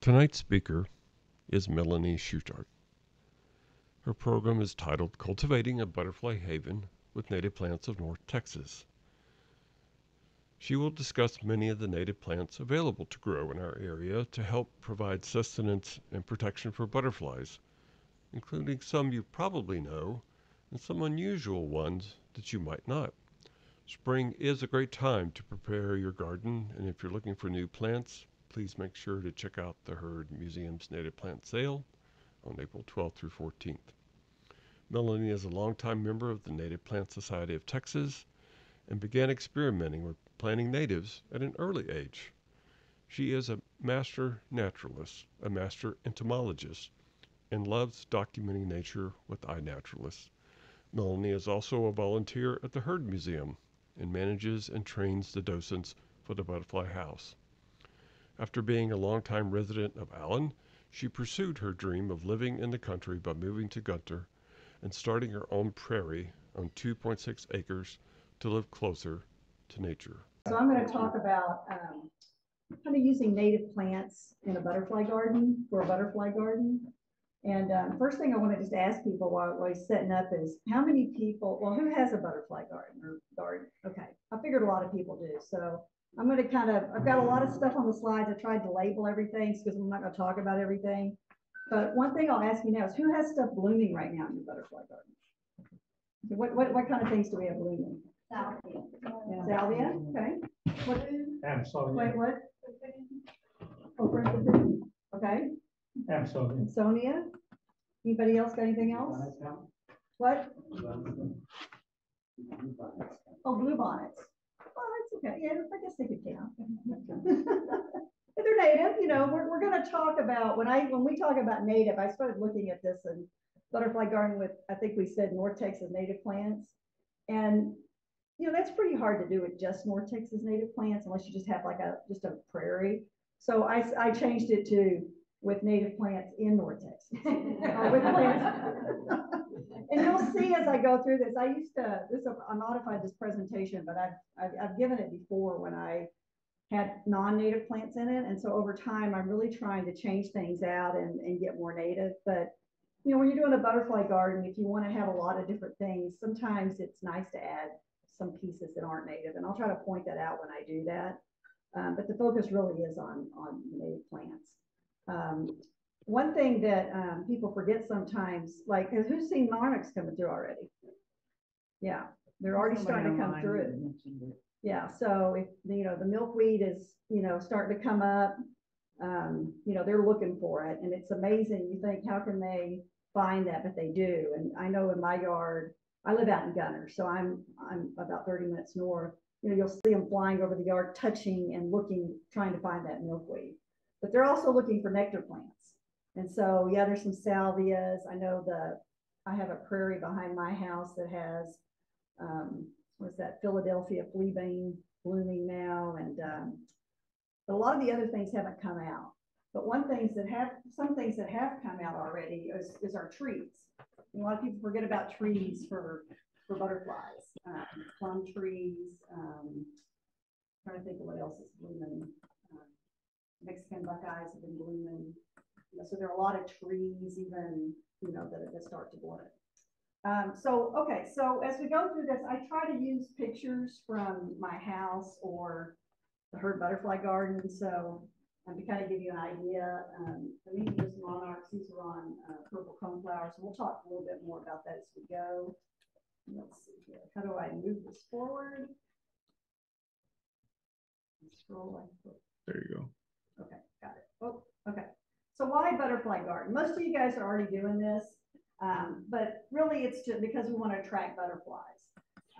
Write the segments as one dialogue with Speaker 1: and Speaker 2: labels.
Speaker 1: Tonight's speaker is Melanie Schuchart. Her program is titled Cultivating a Butterfly Haven with Native Plants of North Texas. She will discuss many of the native plants available to grow in our area to help provide sustenance and protection for butterflies, including some you probably know and some unusual ones that you might not. Spring is a great time to prepare your garden, and if you're looking for new plants, please make sure to check out the Heard Museum's Native Plant Sale on April 12th through 14th. Melanie is a longtime member of the Native Plant Society of Texas and began experimenting with planting natives at an early age. She is a master naturalist, a master entomologist, and loves documenting nature with iNaturalist. Melanie is also a volunteer at the Heard Museum and manages and trains the docents for the Butterfly House. After being a longtime resident of Allen, she pursued her dream of living in the country by moving to Gunter and starting her own prairie on 2.6 acres to live closer to nature.
Speaker 2: So I'm going to talk about um, kind of using native plants in a butterfly garden for a butterfly garden. And um, first thing I want to just ask people while, while he's setting up is how many people, well, who has a butterfly garden or garden? Okay, I figured a lot of people do. So I'm going to kind of, I've got a lot of stuff on the slides. I tried to label everything because I'm not going to talk about everything. But one thing I'll ask you now is who has stuff blooming right now in your butterfly garden? What, what, what kind of things do we have blooming?
Speaker 3: Salvia.
Speaker 2: Salvia, okay. What,
Speaker 4: Absolutely.
Speaker 2: wait, what? Oh, for instance, okay.
Speaker 4: Absolutely.
Speaker 2: Sonia? Anybody else got anything else? What? Oh, blue bonnets. Okay. Yeah, I guess they could count. If they're native, you know, we're, we're gonna talk about, when I, when we talk about native, I started looking at this and butterfly garden with, I think we said North Texas native plants. And, you know, that's pretty hard to do with just North Texas native plants unless you just have like a, just a prairie. So I, I changed it to with native plants in North Texas. With plants. And you'll see as I go through this, I used to, this, I modified this presentation, but I've, I've, I've given it before when I had non-native plants in it. And so over time, I'm really trying to change things out and, and get more native. But, you know, when you're doing a butterfly garden, if you want to have a lot of different things, sometimes it's nice to add some pieces that aren't native. And I'll try to point that out when I do that. Um, but the focus really is on, on native plants. Um, one thing that um, people forget sometimes, like, who's seen monarchs coming through already? Yeah, they're already starting to come through. Yeah, so if, you know, the milkweed is, you know, starting to come up, um, you know, they're looking for it and it's amazing. You think, how can they find that? But they do. And I know in my yard, I live out in Gunter, so I'm, I'm about thirty minutes north. You know, you'll see them flying over the yard, touching and looking, trying to find that milkweed. But they're also looking for nectar plants. And so, yeah, there's some salvias. I know the, I have a prairie behind my house that has, um, what's that, Philadelphia fleabane blooming now. And, um, a lot of the other things haven't come out. But one things that have, some things that have come out already is, is our trees. A lot of people forget about trees for, for butterflies, um, plum trees, um, trying to think of what else is blooming. Mexican buckeyes have been blooming. You know, so there are a lot of trees even, you know, that, that start to bloom. Um, so, okay, so as we go through this, I try to use pictures from my house or the Heard Butterfly Garden. So um, to kind of give you an idea, um, the Meteorus monarchs, these are on uh, purple coneflowers. So we'll talk a little bit more about that as we go. Let's see here. How do I move this forward? Scroll.
Speaker 4: There you go.
Speaker 2: Okay, got it. Oh, okay. So why butterfly garden? Most of you guys are already doing this, um, but really it's just because we want to attract butterflies.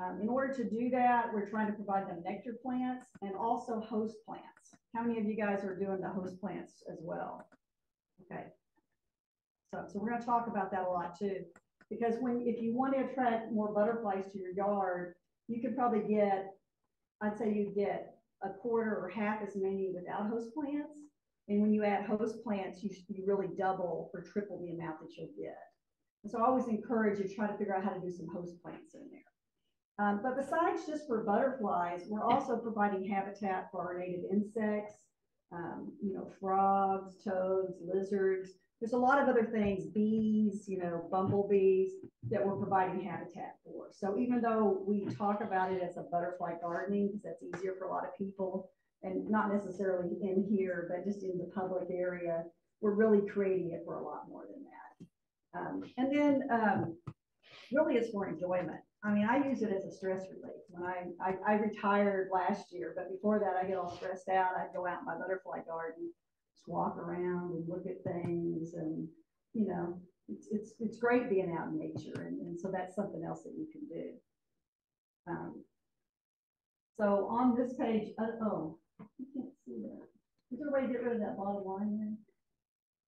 Speaker 2: Um, in order to do that, we're trying to provide them nectar plants and also host plants. How many of you guys are doing the host plants as well? Okay. So, so we're going to talk about that a lot too, because when if you want to attract more butterflies to your yard, you could probably get, I'd say you get a quarter or half as many without host plants. And when you add host plants, you, you really double or triple the amount that you'll get. And so I always encourage you to try to figure out how to do some host plants in there. Um, but besides just for butterflies, we're also providing habitat for our native insects. um, you know, frogs, toads, lizards. There's a lot of other things, bees, you know, bumblebees that we're providing habitat for. So even though we talk about it as a butterfly gardening, because that's easier for a lot of people, and not necessarily in here, but just in the public area, we're really creating it for a lot more than that. Um, and then, um, really it's for enjoyment. I mean, I use it as a stress relief. When I, I, I retired last year, but before that, I get all stressed out. I'd go out in my butterfly garden, just walk around and look at things and, you know, it's, it's, it's great being out in nature. And, and so that's something else that you can do. Um, so on this page, uh, oh, you can't see that. Is there a way to get rid of that bottom line there?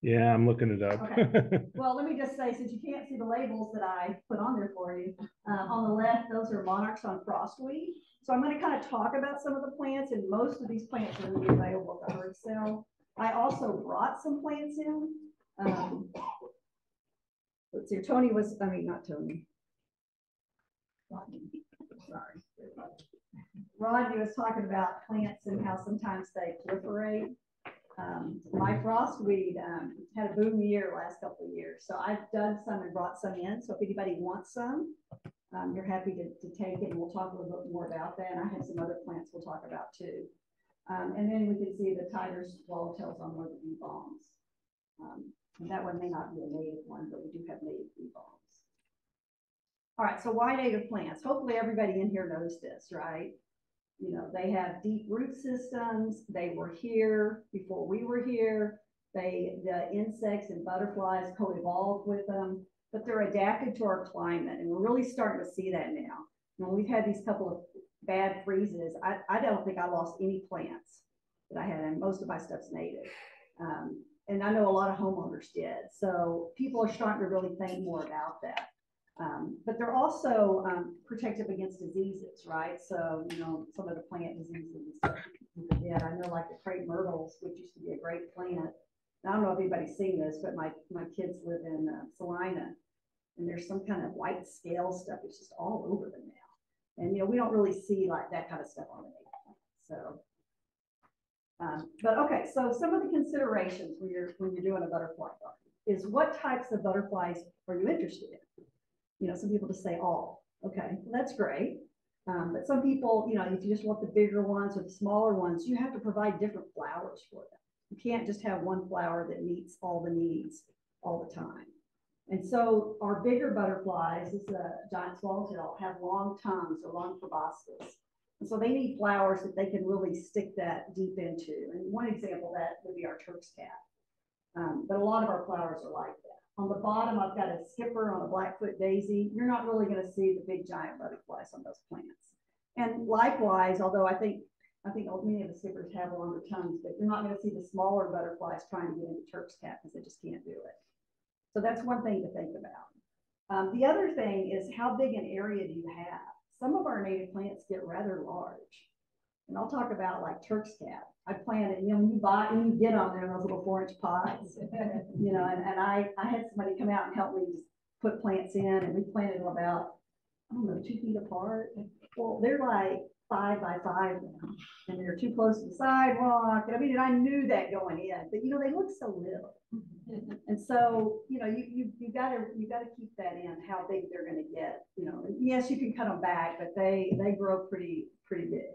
Speaker 3: Yeah, I'm looking it up.
Speaker 2: Well, let me just say, since you can't see the labels that I put on there for you, uh, on the left, those are monarchs on frostweed. So I'm gonna kind of talk about some of the plants, and most of these plants are gonna be available at the Heard sale. I also brought some plants in. Um, Let's see, Tony was, I mean, not Tony. Rodney, Sorry. Rodney was talking about plants and how sometimes they proliferate. Um, my frostweed, um, had a boom year last couple of years, so I've dug some and brought some in, so if anybody wants some, um, you're happy to, to take it, and we'll talk a little bit more about that, and I have some other plants we'll talk about too. Um, and then we can see the tiger swallowtails on one of the bee balms. Um, and that one may not be a native one, but we do have native bee balms. All right, so why native plants? Hopefully everybody in here knows this, right? You know, they have deep root systems. They were here before we were here. They, the insects and butterflies co-evolved with them, but they're adapted to our climate. And we're really starting to see that now. When we've had these couple of bad freezes, I, I don't think I lost any plants that I had, and most of my stuff's native. Um, and I know a lot of homeowners did. So people are starting to really think more about that. Um, but they're also um, protective against diseases, right? So, you know, some of the plant diseases get. I know like the crepe myrtles, which used to be a great plant. I don't know if anybody's seen this, but my, my kids live in uh, Salina and there's some kind of white scale stuff. It's just all over the. And, you know, we don't really see like that kind of stuff on the native. So, um, but okay, so some of the considerations when you're, when you're doing a butterfly garden is what types of butterflies are you interested in? You know, some people just say all, okay, well, that's great. Um, but some people, you know, if you just want the bigger ones or the smaller ones, you have to provide different flowers for them. You can't just have one flower that meets all the needs all the time. And so our bigger butterflies, this is a giant swallowtail, have long tongues or long proboscis. And so they need flowers that they can really stick that deep into. And one example that would be our Turk's cap. Um, but a lot of our flowers are like that. On the bottom, I've got a skipper on a Blackfoot daisy. You're not really going to see the big giant butterflies on those plants. And likewise, although I think I think many of the skippers have longer tongues, but you're not going to see the smaller butterflies trying to get into Turk's cap because they just can't do it. So that's one thing to think about. Um, the other thing is how big an area do you have? Some of our native plants get rather large. And I'll talk about like Turk's cap. I planted, you know, when you buy and you get on there in those little four inch pots, you know, and, and I, I had somebody come out and help me just put plants in and we planted them about, I don't know, two feet apart. Well, they're like five by five now and they're too close to the sidewalk. And I mean, and I knew that going in, but you know, they look so little. And so, you know, you, you, you gotta, you gotta keep that in, how big they're gonna get, you know, yes, you can cut them back, but they, they grow pretty, pretty big.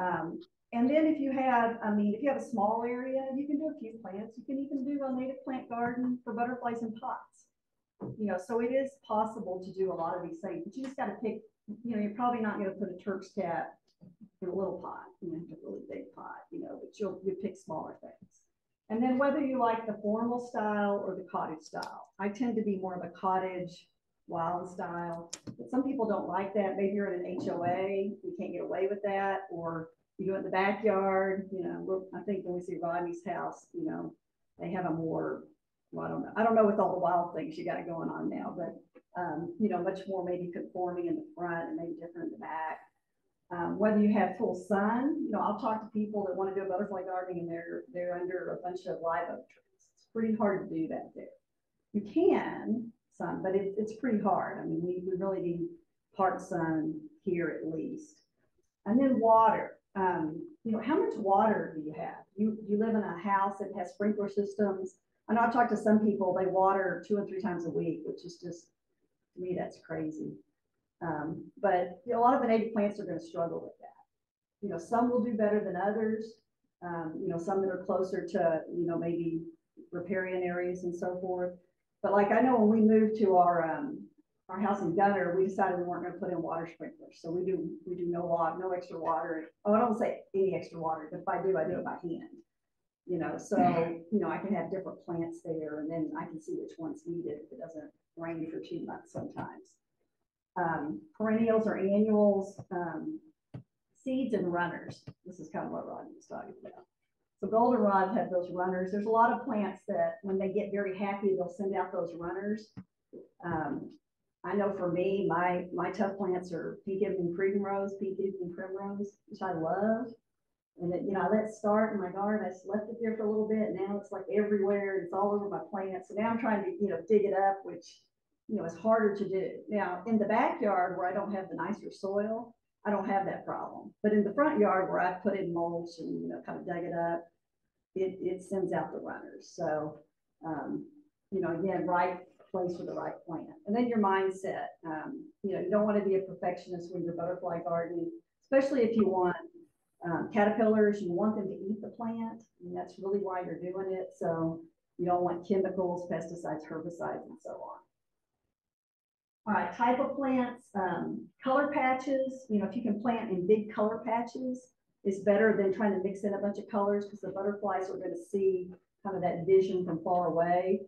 Speaker 2: Um, and then if you have, I mean, if you have a small area, you can do a few plants. You can even do a native plant garden for butterflies in pots. You know, so it is possible to do a lot of these things, but you just gotta pick, you know, you're probably not gonna put a Turk's cap in a little pot, you know, a really big pot, you know, but you'll, you pick smaller things. And then whether you like the formal style or the cottage style. I tend to be more of a cottage wild style, but some people don't like that. Maybe you're in an HOA, you can't get away with that, or you do it in the backyard, you know, I think when we see Rodney's house, you know, they have a more, well, I don't know, I don't know with all the wild things you got going on now, but, um, you know, much more maybe conforming in the front and maybe different in the back. Um, whether you have full sun, you know, I'll talk to people that want to do a butterfly gardening and they're, they're under a bunch of live oak trees. It's pretty hard to do that there. You can sun, but it, it's pretty hard. I mean, we, we really need part sun here at least. And then water. Um, you know, how much water do you have? You, you live in a house that has sprinkler systems. I know I've talked to some people, they water two or three times a week, which is just, to me, that's crazy. Um, but you know, a lot of the native plants are gonna struggle with that. You know, some will do better than others. Um, you know, some that are closer to, you know, maybe riparian areas and so forth. But like, I know when we moved to our, um, our house in Gunter, we decided we weren't gonna put in water sprinklers, so we do, we do no water, no extra water. Oh, I don't say any extra water, but if I do, I do it by hand. You know, so, you know, I can have different plants there, and then I can see which ones need it, if it doesn't rain for two months sometimes. Um, perennials or annuals, um, seeds and runners, this is kind of what Rodney was talking about. So goldenrods have those runners, there's a lot of plants that, when they get very happy, they'll send out those runners. Um, I know for me, my, my tough plants are pink and primrose, pink and primrose, which I love. And then, you know, I let it start in my garden, I just left it there for a little bit, now it's like everywhere, it's all over my plants, so now I'm trying to, you know, dig it up, which, you know, it's harder to do. Now, in the backyard where I don't have the nicer soil, I don't have that problem, but in the front yard where I put in mulch and, you know, kind of dug it up, it, it sends out the runners, so, um, you know, again, right place for the right plant. And then your mindset, um, you know, you don't want to be a perfectionist when you're butterfly gardening, especially if you want um, caterpillars, you want them to eat the plant, and that's really why you're doing it. So you don't want chemicals, pesticides, herbicides, and so on. Type of plants, um, color patches, you know, if you can plant in big color patches, it's better than trying to mix in a bunch of colors because the butterflies are going to see kind of that vision from far away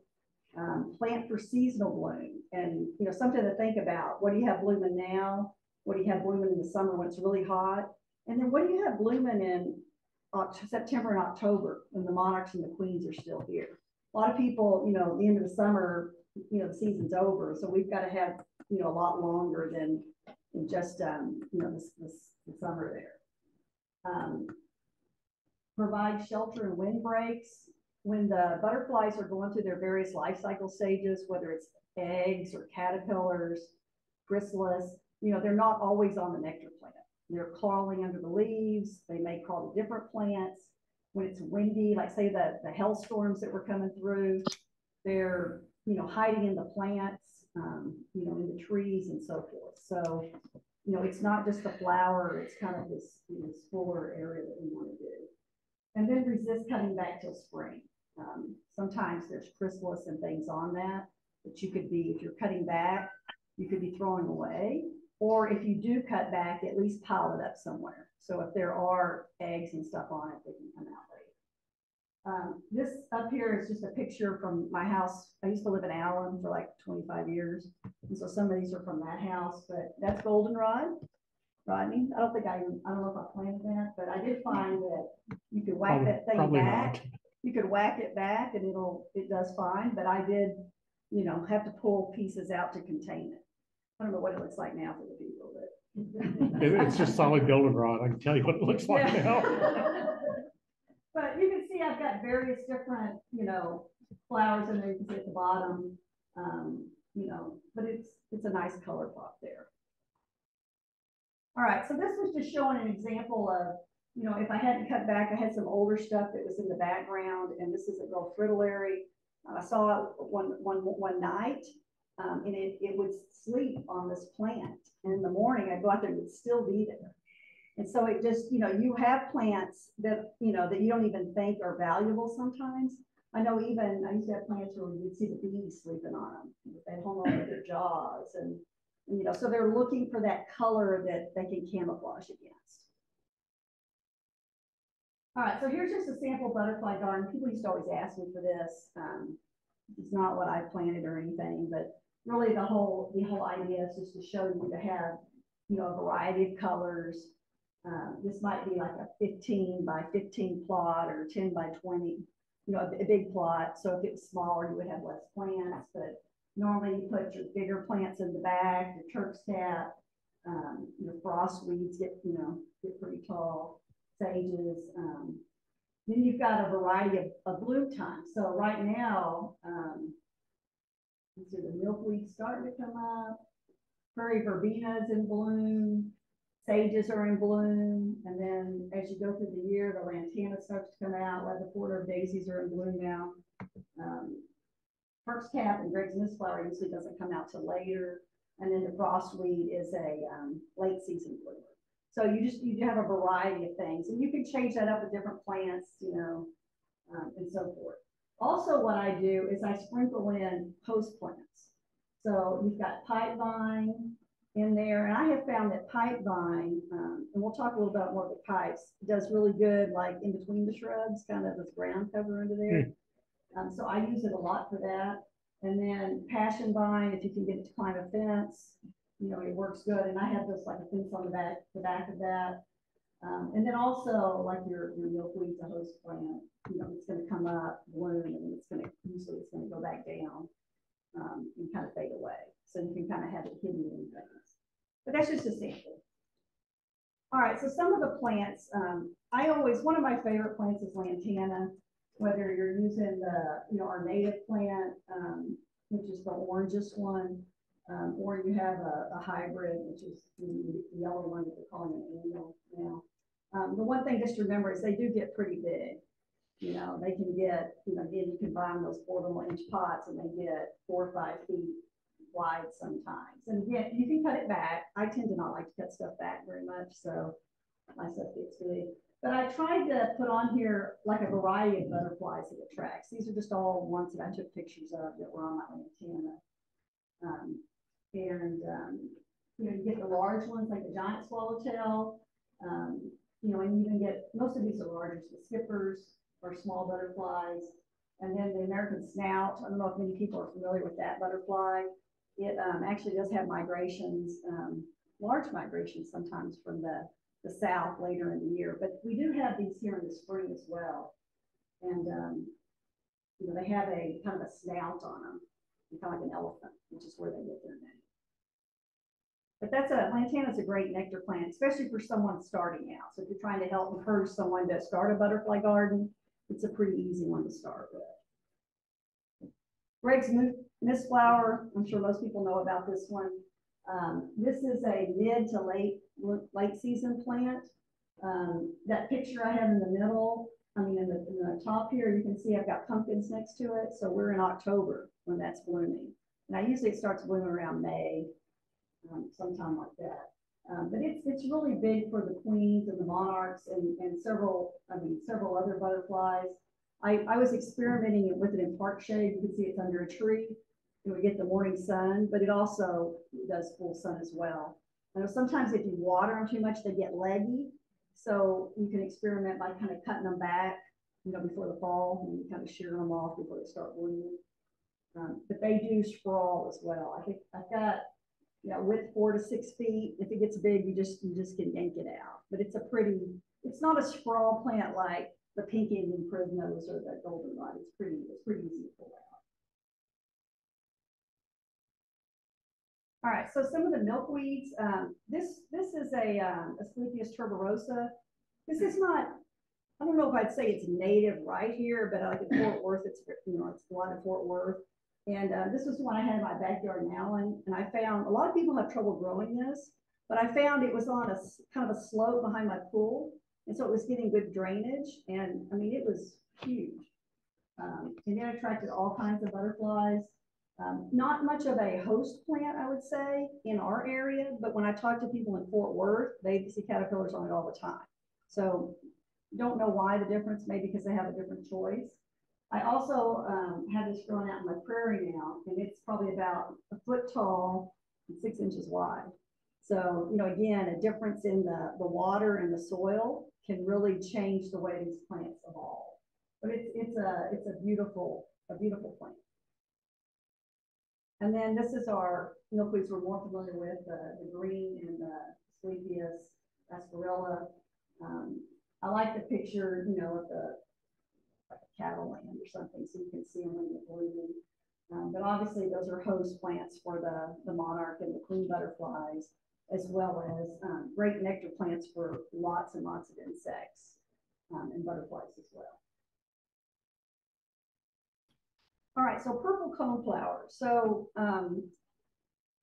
Speaker 2: um, plant for seasonal bloom. And, you know, something to think about. What do you have blooming now? What do you have blooming in the summer when it's really hot? And then what do you have blooming in September and October when the monarchs and the queens are still here? A lot of people, you know, the end of the summer, you know, the season's over. So we've got to have, you know, a lot longer than, just, um, you know, this, this, the summer there. Um, provide shelter and windbreaks when the butterflies are going through their various life cycle stages, whether it's eggs or caterpillars, chrysalis, you know, they're not always on the nectar plant. They're crawling under the leaves. They may crawl to different plants. When it's windy, like say the, the hailstorms that were coming through, they're, you know, hiding in the plants, um, you know, in the trees and so forth. So, you know, it's not just the flower, it's kind of this, you this fuller area that we want to do. And then resist cutting back till spring. Um, sometimes there's chrysalis and things on that, that you could be, if you're cutting back, you could be throwing away. Or if you do cut back, at least pile it up somewhere. So if there are eggs and stuff on it, they can come out. Um, this up here is just a picture from my house. I used to live in Allen for like twenty-five years. And so some of these are from that house, but that's goldenrod. Rodney, I don't think I, I don't know if I planted that, but I did find that you could whack
Speaker 3: Probably-
Speaker 2: that thing back
Speaker 3: not.
Speaker 2: you could whack it back and it'll, it does fine, but I did, you know, have to pull pieces out to contain it. I don't know what it looks like now for the people, but.
Speaker 3: It- It's just solid goldenrod. I can tell you what it looks like
Speaker 2: Yeah.
Speaker 3: now.
Speaker 2: But you see I've got various different, you know, flowers in there, you can see at the bottom, um, you know, but it's, it's a nice color block there. All right, so this was just showing an example of, you know, if I hadn't cut back, I had some older stuff that was in the background, and this is a real fritillary. I saw it one, one, one night, um, and it, it would sleep on this plant, and in the morning, I'd go out there and it'd still be there. And so it just, you know, you have plants that, you know, that you don't even think are valuable sometimes. I know even, I used to have plants where you'd see the bees sleeping on them, they hung over their jaws and, you know, so they're looking for that color that they can camouflage against. All right, so here's just a sample butterfly garden. People used to always ask me for this. Um, it's not what I planted or anything, but really the whole, the whole idea is just to show you to have, you know, a variety of colors. Um, this might be like a fifteen by fifteen plot or ten by twenty, you know, a, a big plot. So if it was smaller, you would have less plants, but normally you put your bigger plants in the back, your Turk's cap, um, your frost weeds get, you know, get pretty tall, sages. Um, then you've got a variety of, of bloom times. So right now, um, see, the milkweed's starting to come up. Prairie verbena is in bloom. Sages are in bloom, and then as you go through the year, the lantana starts to come out, the Florida daisies are in bloom now. Um, Turk's cap and Gregg's mistflower usually doesn't come out till later, and then the frostweed is a, um, late season bloomer. So you just, you have a variety of things, and you can change that up with different plants, you know, um, and so forth. Also, what I do is I sprinkle in host plants. So you've got pipe vine in there, and I have found that pipe vine, um, and we'll talk a little bit more about the pipes, does really good, like in between the shrubs, kind of as ground cover under there. Um, so I use it a lot for that. And then passion vine, if you can get it to climb a fence, you know, it works good. And I have this like a fence on the back, the back of that. Um, and then also like your, your milkweed's a host plant, you know, it's gonna come up, bloom, and it's gonna, usually it's gonna go back down. Um, and kind of fade away. So you can kind of have it hidden in things. But that's just a sample. All right, so some of the plants, um, I always, one of my favorite plants is lantana. Whether you're using the, you know, our native plant, um, which is the orangest one, um, or you have a, a hybrid, which is the yellow one that they're calling an annual now. Um, the one thing just to remember is they do get pretty big. You know, they can get, you know, again, you can buy those four little inch pots and they get four or five feet wide sometimes. And again, you can cut it back. I tend to not like to cut stuff back very much, so my stuff gets big. But I tried to put on here like a variety of butterflies that attracts. These are just all ones that I took pictures of that were on my lantana. Um, and, um, you know, you get the large ones like the giant swallowtail. Um, you know, and you even get, most of these are larger, the skippers or small butterflies. And then the American snout, I don't know if many people are familiar with that butterfly. It, um, actually does have migrations, um, large migrations sometimes from the, the south later in the year, but we do have these here in the spring as well. And, um, you know, they have a kind of a snout on them, kind of like an elephant, which is where they get their name. But that's a, lantana's a great nectar plant, especially for someone starting out. So if you're trying to help encourage someone to start a butterfly garden, it's a pretty easy one to start with. Greg's Miss Flower, I'm sure most people know about this one. Um, this is a mid to late, late season plant. Um, that picture I have in the middle, I mean, in the, in the top here, you can see I've got pumpkins next to it. So we're in October when that's blooming. And I usually it starts blooming around May, um, sometime like that. Um, but it's, it's really big for the queens and the monarchs and, and several, I mean, several other butterflies. I, I was experimenting with it in park shade. You can see it's under a tree. And we get the morning sun, but it also does full sun as well. Sometimes if you water them too much, they get leggy. So you can experiment by kind of cutting them back, you know, before the fall and kind of shear them off before they start blooming. Um, but they do sprawl as well. I think I've got you know, width four to six feet. If it gets big, you just, you just can yank it out. But it's a pretty, it's not a sprawl plant like the pink Indian primrose or the goldenrod. It's pretty, it's pretty easy to pull out. All right, so some of the milkweeds, um, this, this is a, um, Asclepias tuberosa. This is not, I don't know if I'd say it's native right here, but like in Fort Worth, it's, you know, it's a lot of Fort Worth. And uh, this was the one I had in my backyard in Allen, and I found a lot of people have trouble growing this, but I found it was on a kind of a slope behind my pool, and so it was getting good drainage, and I mean it was huge. Um, and it attracted all kinds of butterflies. Um, not much of a host plant, I would say, in our area, but when I talk to people in Fort Worth, they see caterpillars on it all the time. So don't know why the difference, maybe because they have a different choice. I also um, have this growing out in my prairie now, and it's probably about a foot tall and six inches wide. So, you know, again, a difference in the, the water and the soil can really change the way these plants evolve. But it's, it's a, it's a beautiful, a beautiful plant. And then this is our milkweeds we're more familiar with, the, the green and the Asclepias, asperula. Um, I like the picture, you know, of the cattle land or something, so you can see them when they're blooming. Um, but obviously those are host plants for the, the monarch and the queen butterflies, as well as um, great nectar plants for lots and lots of insects um, and butterflies as well. All right, so purple coneflower. So um,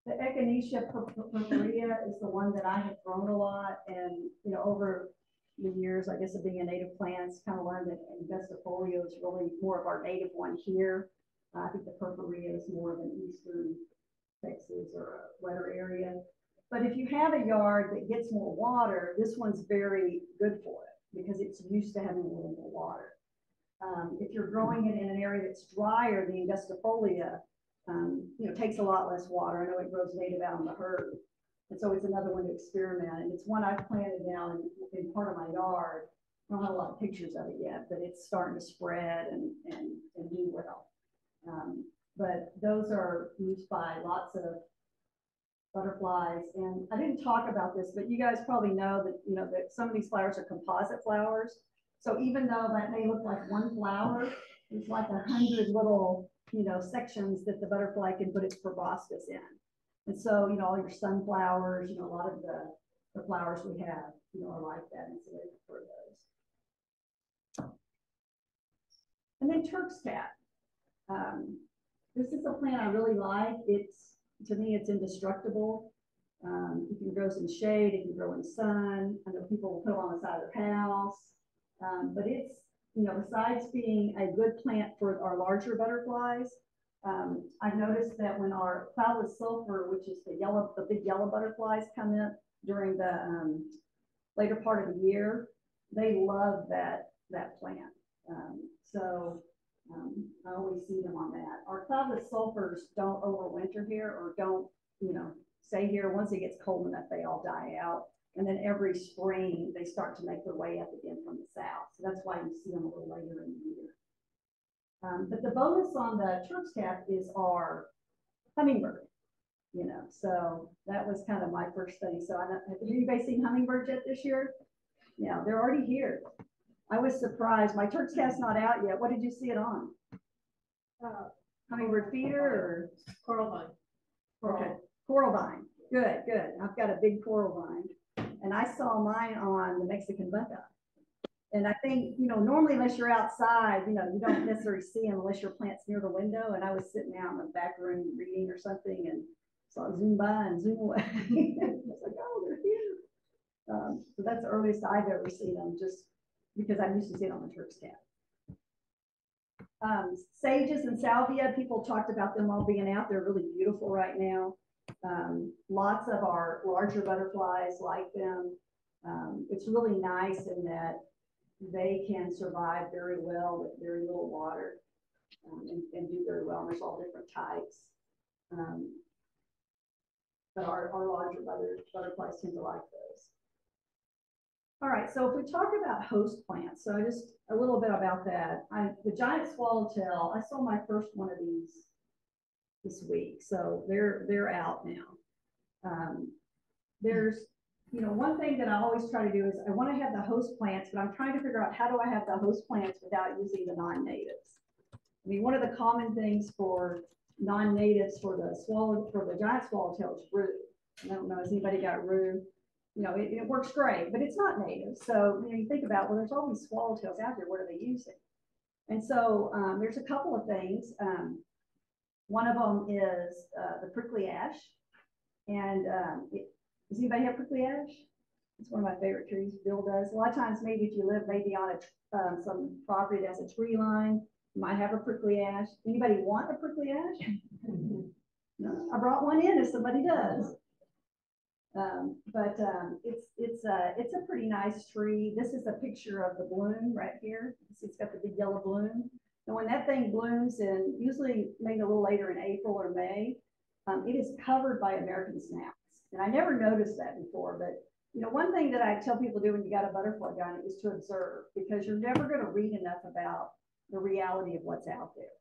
Speaker 2: The Echinacea pur- pur- purpurea is the one that I have grown a lot and, you know, over the years, I guess of being a native plants, kind of learned that Angustifolia is really more of our native one here. Uh, I think the purpurea is more of an eastern Texas or a wetter area. But if you have a yard that gets more water, this one's very good for it because it's used to having a little more water. Um, if you're growing it in an area that's drier, the Angustifolia, um, you know, takes a lot less water. I know it grows native out in the Heard. And so it's another one to experiment. And it's one I've planted now in, in part of my yard. I don't have a lot of pictures of it yet, but it's starting to spread and, and, and do well. Um, but those are used by lots of butterflies. And I didn't talk about this, but you guys probably know that, you know, that some of these flowers are composite flowers. So even though that may look like one flower, it's like a hundred little, you know, sections that the butterfly can put its proboscis in. And so, you know, all your sunflowers, you know, a lot of the, the flowers we have, you know, are like that, and so they prefer those. And then Turk's cap. Um, this is a plant I really like. It's, to me, it's indestructible. Um, it can grow in shade, it can grow in sun. I know people will put it on the side of their house. Um, but it's, you know, besides being a good plant for our larger butterflies, um, I've noticed that when our cloudless sulfur, which is the yellow, the big yellow butterflies come in during the, um, later part of the year, they love that, that plant. Um, so, um, I always see them on that. Our cloudless sulfurs don't overwinter here or don't, you know, stay here. Once it gets cold enough, they all die out. And then every spring, they start to make their way up again from the south. So that's why you see them a little later in the year. Um, but the bonus on the Turk's cap is our hummingbird, you know, so that was kind of my first thing. So I don't, have anybody seen hummingbirds yet this year? Yeah, they're already here. I was surprised. My Turk's cap's not out yet. What did you see it on?
Speaker 5: Uh,
Speaker 2: Hummingbird feeder or?
Speaker 5: Coral vine.
Speaker 2: Okay, coral vine. Good, good. I've got a big coral vine. And I saw mine on the Mexican buckeye. And I think, you know, normally unless you're outside, you know, you don't necessarily see them unless your plant's near the window. And I was sitting out in the back room reading or something and saw zoom by and zoom away. I was like, oh, they're here. Um, so that's the earliest I've ever seen them, just because I'm used to see it on the Turk's cap. Um, sages and salvia, people talked about them all being out. They're really beautiful right now. Um, lots of our larger butterflies like them. Um, it's really nice in that they can survive very well with very little water um, and, and do very well. And there's all different types. Um, but our, our larger butter, butterflies tend to like those. All right, so if we talk about host plants, so just a little bit about that. I, the giant swallowtail, I saw my first one of these this week, so they're they're out now. Um, there's, you know, one thing that I always try to do is I want to have the host plants, but I'm trying to figure out how do I have the host plants without using the non-natives. I mean, one of the common things for non-natives for the swallow for the giant swallowtail is rue. I don't know, has anybody got rue? You know, it, it works great, but it's not native. So, you know, you think about, well, there's all these swallowtails out there. What are they using? And so um, there's a couple of things. Um, one of them is uh, the prickly ash. And um, it, does anybody have prickly ash? It's one of my favorite trees. Bill does. A lot of times, maybe if you live maybe on a um, some property that has a tree line, you might have a prickly ash. Anybody want a prickly ash? No, I brought one in if somebody does. Um, but um, it's it's a it's a pretty nice tree. This is a picture of the bloom right here. See, It's got the big yellow bloom. And when that thing blooms, and usually maybe a little later in April or May, um, it is covered by American snouts. And I never noticed that before, but you know, one thing that I tell people to do when you got a butterfly gun is to observe because you're never going to read enough about the reality of what's out there.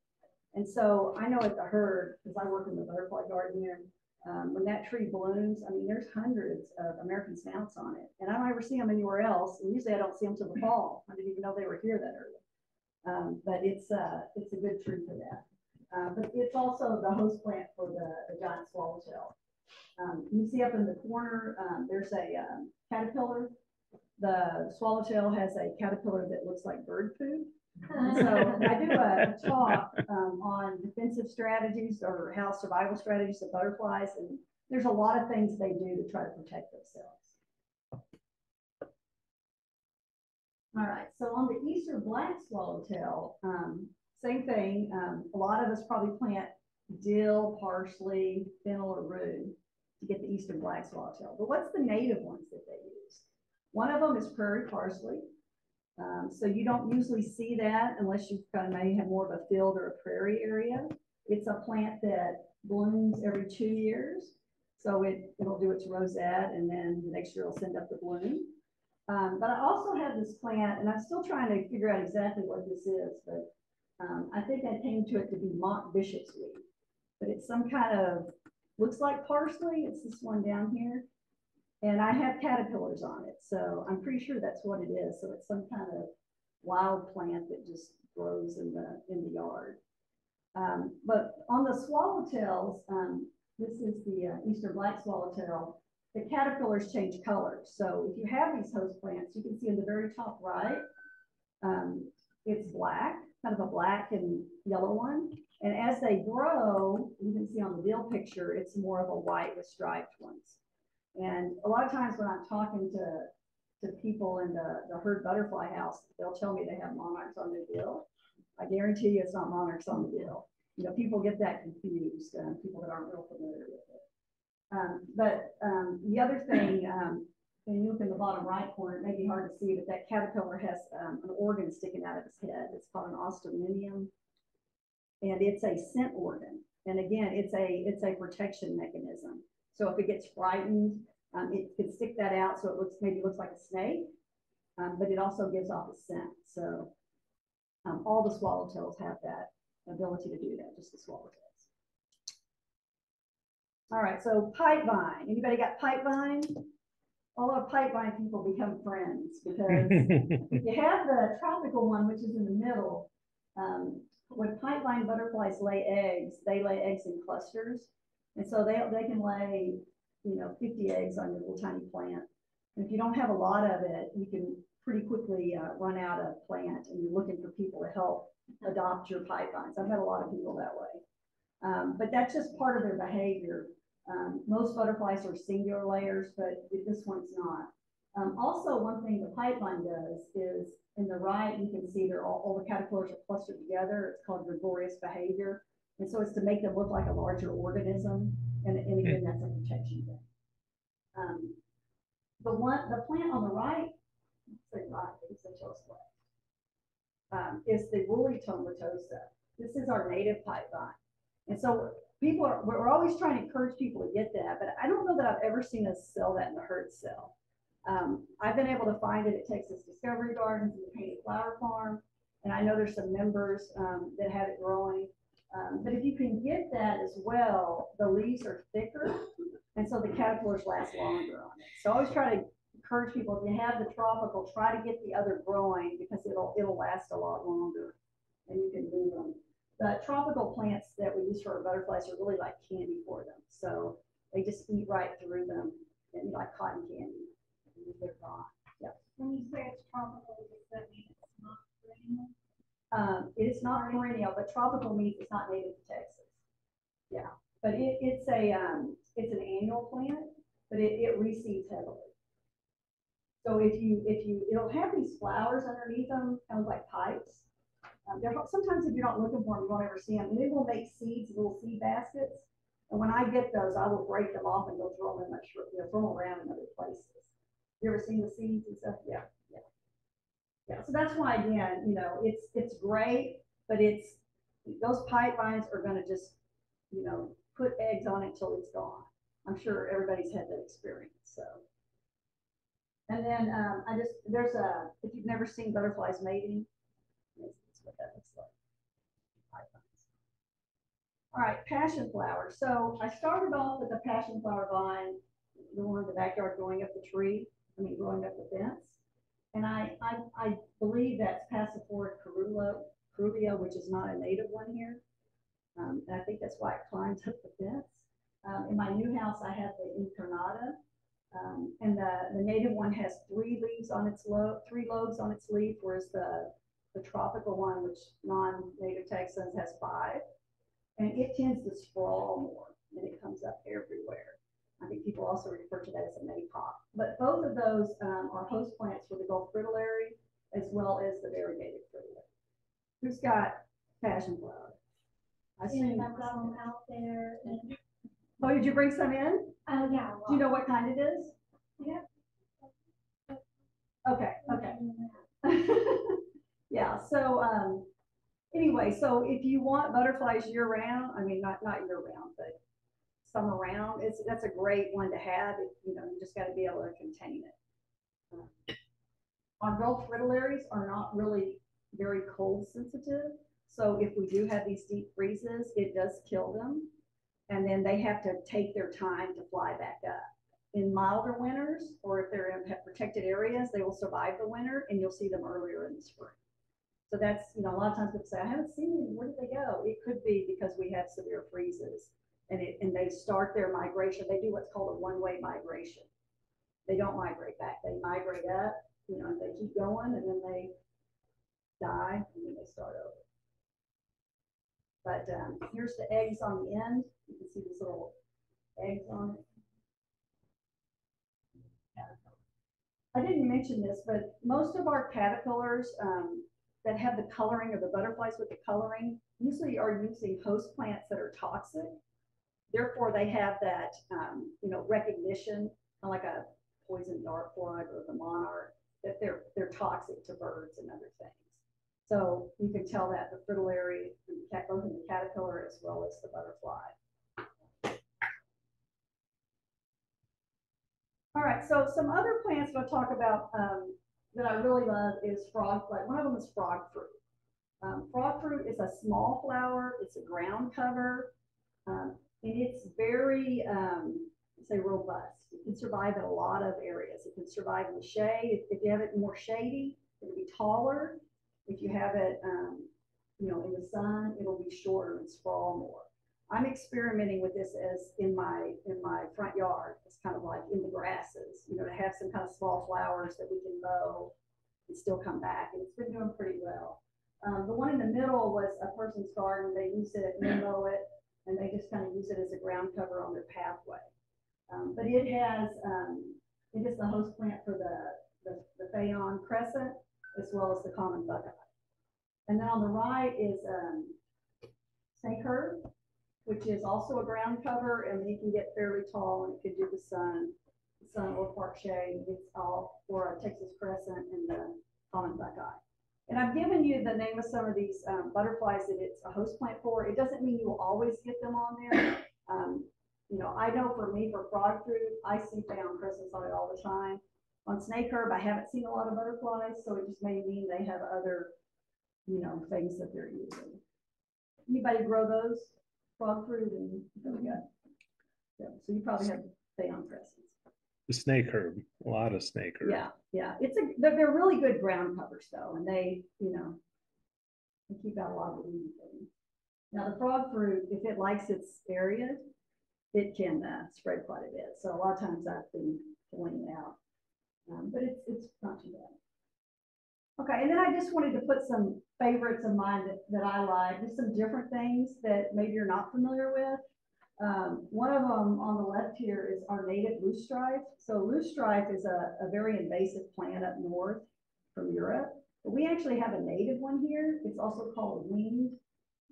Speaker 2: And so I know at the Heard, because I work in the butterfly garden here, um, when that tree blooms, I mean, there's hundreds of American snouts on it. And I don't ever see them anywhere else. And usually I don't see them till the fall. I didn't even know they were here that early. Um, but it's, uh, it's a good tree for that. Uh, but it's also the host plant for the, the giant swallowtail. Um, you see up in the corner, um, there's a um, caterpillar. The swallowtail has a caterpillar that looks like bird food. So I do a talk um, on defensive strategies or how survival strategies of butterflies. And there's a lot of things they do to try to protect themselves. All right, so on the eastern black swallowtail, um, same thing, a lot of us probably plant dill, parsley, fennel, or rue to get the eastern black swallowtail. But what's the native ones that they use? One of them is prairie parsley. Um, so you don't usually see that unless you kind of may have more of a field or a prairie area. It's a plant that blooms every two years. So it, it'll do its rosette and then the next year it'll send up the bloom. Um, but I also have this plant and I'm still trying to figure out exactly what this is, but um, I think I came to it to be mock bishop's weed. But it's some kind of, looks like parsley. It's this one down here. And I have caterpillars on it, so I'm pretty sure that's what it is. So it's some kind of wild plant that just grows in the, in the yard. Um, but on the swallowtails, um, this is the uh, eastern black swallowtail, the caterpillars change colors. So if you have these host plants, you can see in the very top right, um, it's black, kind of a black and yellow one. And as they grow, you can see on the dill picture, it's more of a white with striped ones. And a lot of times when I'm talking to, to people in the, the Heard butterfly house, they'll tell me they have monarchs on their bill. I guarantee you it's not monarchs on the bill. You know, people get that confused, uh, people that aren't real familiar with it. Um, but, um, the other thing, um, when you look in the bottom right corner, it may be hard to see, but that caterpillar has, um, an organ sticking out of its head. It's called an osmeterium. And it's a scent organ. And again, it's a, it's a protection mechanism. So if it gets frightened, um, it can stick that out so it looks, maybe looks like a snake. Um, but it also gives off a scent. So um, all the swallowtails have that ability to do that, just the swallowtails. All right, so pipe vine. Anybody got pipe vine? All our pipe vine people become friends because you have the tropical one, which is in the middle. Um, when pipevine butterflies lay eggs, they lay eggs in clusters. And so they, they can lay, you know, fifty eggs on your little tiny plant. And if you don't have a lot of it, you can pretty quickly, uh, run out of plant and you're looking for people to help adopt your pipevines. I've had a lot of people that way. Um, but that's just part of their behavior. Um, most butterflies are singular layers, but this one's not. Um, also, one thing the pipevine does is in the right, you can see they're all, all the caterpillars are clustered together. It's called gregarious behavior. And so it's to make them look like a larger organism. And, and again, that's a protection thing. Um, the one, the plant on the right, right, it's a telescope, um, is the woolly tomentosa. This is our native pipe vine. And so people are, we're we're always trying to encourage people to get that, but I don't know that I've ever seen us sell that in the Heard sale. Um, I've been able to find it at Texas Discovery Gardens and the Painted Flower Farm. And I know there's some members, um, that have it growing. Um, but if you can get that as well, the leaves are thicker. And so the caterpillars last longer on it. So I always try to encourage people, if you have the tropical, try to get the other growing because it'll, it'll last a lot longer and you can move them. The tropical plants that we use for our butterflies are really like candy for them. So they just eat right through them and like cotton candy. Gone.
Speaker 5: When you say it's tropical, does that mean it's not perennial?
Speaker 2: Um, it's not perennial, but tropical means it's not native to Texas. Yeah, but it, it's a, um, it's an annual plant, but it, it reseeds heavily. So if you, if you, it'll have these flowers underneath them, kind of like pipes. Um, they're, sometimes if you're not looking for them, you won't ever see them, and they will make seeds, little seed baskets. And when I get those, I will break them off and go throw them in my, you know, throw them around in other places. You ever seen the seeds and stuff? Yeah, yeah. Yeah, so that's why, again, you know, it's, it's great, but it's, those pipe vines are gonna just, you know, put eggs on it till it's gone. I'm sure everybody's had that experience, so. And then, um, I just, there's a, if you've never seen butterflies mating, this is what that looks like. All right, passion flower. So I started off with the passion flower vine, the one in the backyard going up the tree, I mean, going up the fence. And I, I, I believe that's Passiflora caerulea, which is not a native one here. Um, and I think that's why it climbs up the fence. Um, in my new house, I have the incarnata. Um, and the, the native one has three leaves on its lobe, three lobes on its leaf, whereas the, the tropical one, which non-native Texans has five. And it tends to sprawl more and it comes up everywhere. I think people also refer to that as a maypop. But both of those um, are host plants for the Gulf fritillary as well as the variegated fritillary. Who's got passion flower? I see.
Speaker 5: I've got them out there
Speaker 2: Oh, did you bring some in?
Speaker 5: oh, yeah.
Speaker 2: Do you know what kind it is?
Speaker 5: Yeah.
Speaker 2: Okay, okay. Yeah, so, um, anyway, so if you want butterflies year round, I mean, not, not year round, but summer around. it's, that's a great one to have, It- you know, you just gotta be able to contain it. Uh, Our Gulf fritillaries are not really very cold sensitive, so if we do have these deep freezes, it does kill them. And then they have to take their time to fly back up in milder winters, or if they're in protected areas, they will survive the winter and you'll see them earlier in the spring. So that's, you know, a lot of times people say, I haven't seen them, where did they go? It could be because we have severe freezes. And it, and they start their migration, they do what's called a one-way migration. They don't migrate back, they migrate up, you know, they keep going and then they die and then they start over. But, um, here's the eggs on the end, you can see these little eggs on it. I didn't mention this, but most of our caterpillars, um, that have the coloring of the butterflies with the coloring, usually are using host plants that are toxic. Therefore, they have that, um, you know, recognition, like a poison dart fly or the monarch, that they're, they're toxic to birds and other things. So you can tell that the fritillary, both in the caterpillar as well as the butterfly. All right, so some other plants I'll talk about um, that I really love is frog, like one of them is frog fruit. Um, frog fruit is a small flower, it's a ground cover, um, and it's very, um, say robust. It can survive in a lot of areas. It can survive in the shade. If, if you have it more shady, it'll be taller. If you have it, um, you know, in the sun, it'll be shorter and sprawl more. I'm experimenting with this as in my, in my front yard. It's kind of like in the grasses, you know, to have some kind of small flowers that we can mow and still come back. And it's been doing pretty well. Um, the one in the middle was a person's garden. They use it, they mow it, and they just kind of use it as a ground cover on their pathway. Um, but it has, um, it is the host plant for the, the, the Phaon crescent as well as the common buckeye. And then on the right is, um, snake herb, which is also a ground cover and it can get fairly tall and it could do the sun, the sun or park shade. It's all for a Texas crescent and the common buckeye. And I've given you the name of some of these um, butterflies that it's a host plant for. It doesn't mean you will always get them on there. Um, you know, I know for me, for frog fruit, I see on it all the time. On snake herb, I haven't seen a lot of butterflies, so it just may mean they have other, you know, things that they're using. Anybody grow those? frog fruit and, oh, yeah. So you probably have Phaon crescents.
Speaker 3: The snake herb, a lot of snake herb.
Speaker 2: Yeah, yeah, it's a, they're, they're really good ground covers though, and they, you know, they keep out a lot of things. Now, the frog fruit, if it likes its area, it can, uh, spread quite a bit, so a lot of times I've been pulling it out. Um, but it's, it's not too bad. Okay, and then I just wanted to put some favorites of mine that, that I like, just some different things that maybe you're not familiar with. Um, one of them on the left here is our native loosestrife. So loosestrife is a, a very invasive plant up north from Europe. But we actually have a native one here. It's also called winged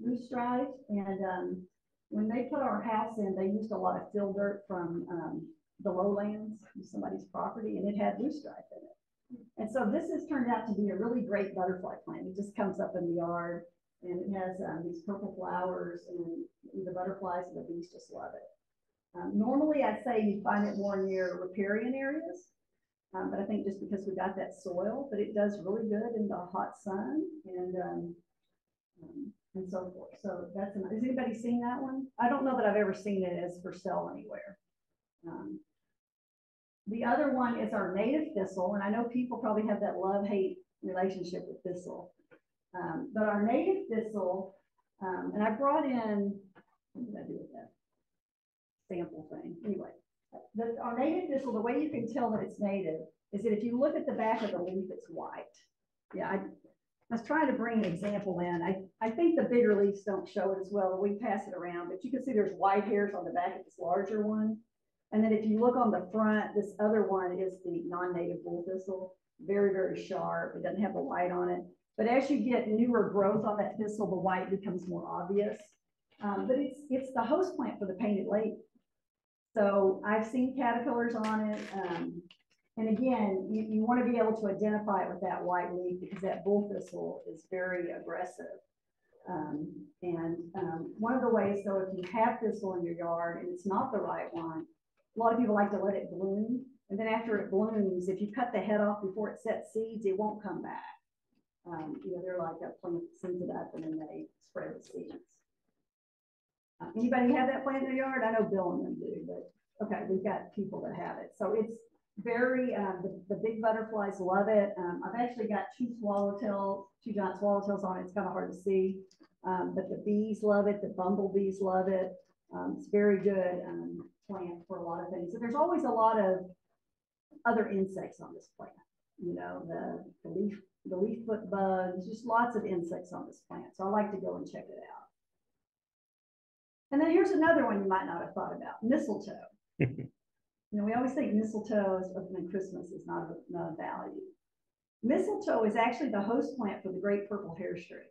Speaker 2: loosestrife. And um, when they put our house in, they used a lot of fill dirt from um, the lowlands, somebody's property, and it had loosestrife in it. And so this has turned out to be a really great butterfly plant. It just comes up in the yard and it has um, these purple flowers and the butterflies and the bees just love it. Um, normally, I'd say you find it more near riparian areas, um, but I think just because we got that soil, but it does really good in the hot sun and um, um, and so forth. So that's, an- has anybody seen that one? I don't know that I've ever seen it as for sale anywhere. Um, the other one is our native thistle, and I know people probably have that love-hate relationship with thistle. Um, but our native thistle, um, and I brought in, what did I do with that? Sample thing, anyway. The, our native thistle, the way you can tell that it's native is that if you look at the back of the leaf, it's white. Yeah, I, I was trying to bring an example in. I, I think the bigger leaves don't show it as well. We pass it around, but you can see there's white hairs on the back of this larger one. And then if you look on the front, this other one is the non-native bull thistle, very, very sharp. It doesn't have the white on it. But as you get newer growth on that thistle, the white becomes more obvious. Um, but it's, it's the host plant for the painted lady. So I've seen caterpillars on it. Um, and again, you, you want to be able to identify it with that white leaf because that bull thistle is very aggressive. Um, and, um, one of the ways, though, if you have thistle in your yard and it's not the right one, a lot of people like to let it bloom. And then after it blooms, if you cut the head off before it sets seeds, it won't come back. Um, you know, they're like a plant that sends it up and then they spread the seeds. Uh, Anybody have that plant in their yard? I know Bill and them do, but, okay, we've got people that have it. So it's very, um, the, the big butterflies love it. Um, I've actually got two swallowtails, two giant swallowtails on it. It's kind of hard to see. Um, but the bees love it, the bumblebees love it. Um, it's very good, um, plant for a lot of things. So there's always a lot of other insects on this plant. You know, the, the leaf, the leaf foot bugs, just lots of insects on this plant. So I like to go and check it out. And then here's another one you might not have thought about, mistletoe. You know, we always think mistletoe is, when Christmas is not a, not a value. Mistletoe is actually the host plant for the great purple hairstreak.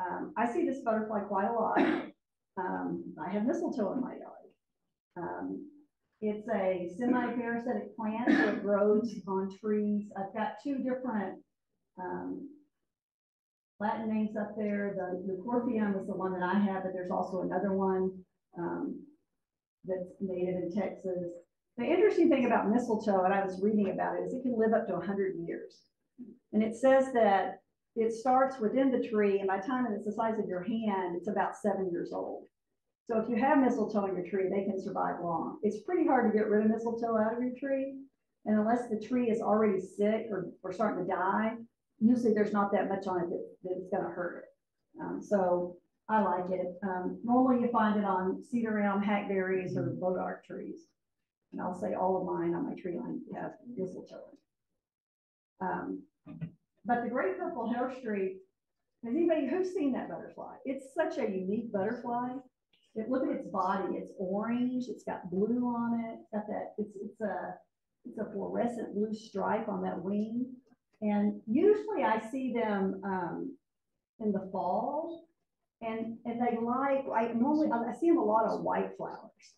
Speaker 2: Um, I see this butterfly quite a lot. Um, I have mistletoe in my yard. Um, it's a semi-parasitic plant, that grows on trees. I've got two different, um, Latin names up there. The, the Corphium is the one that I have, but there's also another one, um, that's native in Texas. The interesting thing about mistletoe, and I was reading about it, is it can live up to hundred years. And it says that it starts within the tree, and by the time it's the size of your hand, it's about seven years old. So if you have mistletoe in your tree, they can survive long. It's pretty hard to get rid of mistletoe out of your tree. And unless the tree is already sick or, or starting to die, usually there's not that much on it that, that it's gonna hurt it. Um, so I like it. Um, normally you find it on cedar elm, hackberries, or bodark trees. And I'll say all of mine on my tree line have mistletoe. Um, but the great purple hairstreak, has anybody, who's seen that butterfly? It's such a unique butterfly. It- look at its body, it's orange, it's got blue on it, it's got that, it's, it's a, it's a fluorescent blue stripe on that wing. And usually I see them, um, in the fall. And, and they like, I normally, I see them a lot of white flowers.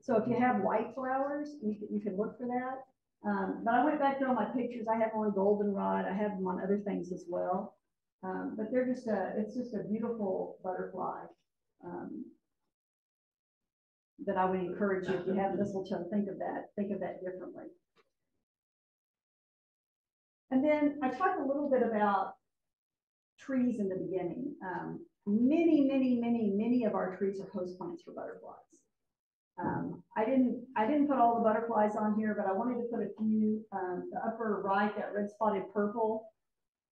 Speaker 2: So if you have white flowers, you can, you can look for that. Um, but I went back to all my pictures. I have them on goldenrod. I have them on other things as well. Um, but they're just a, it's just a beautiful butterfly. Um, that I would encourage you, if you have mistletoe, think of that, think of that differently. And then I talked a little bit about trees in the beginning. Um, many, many, many, many of our trees are host plants for butterflies. Um, I didn't, I didn't put all the butterflies on here, but I wanted to put a few, um, the upper right, that red spotted purple.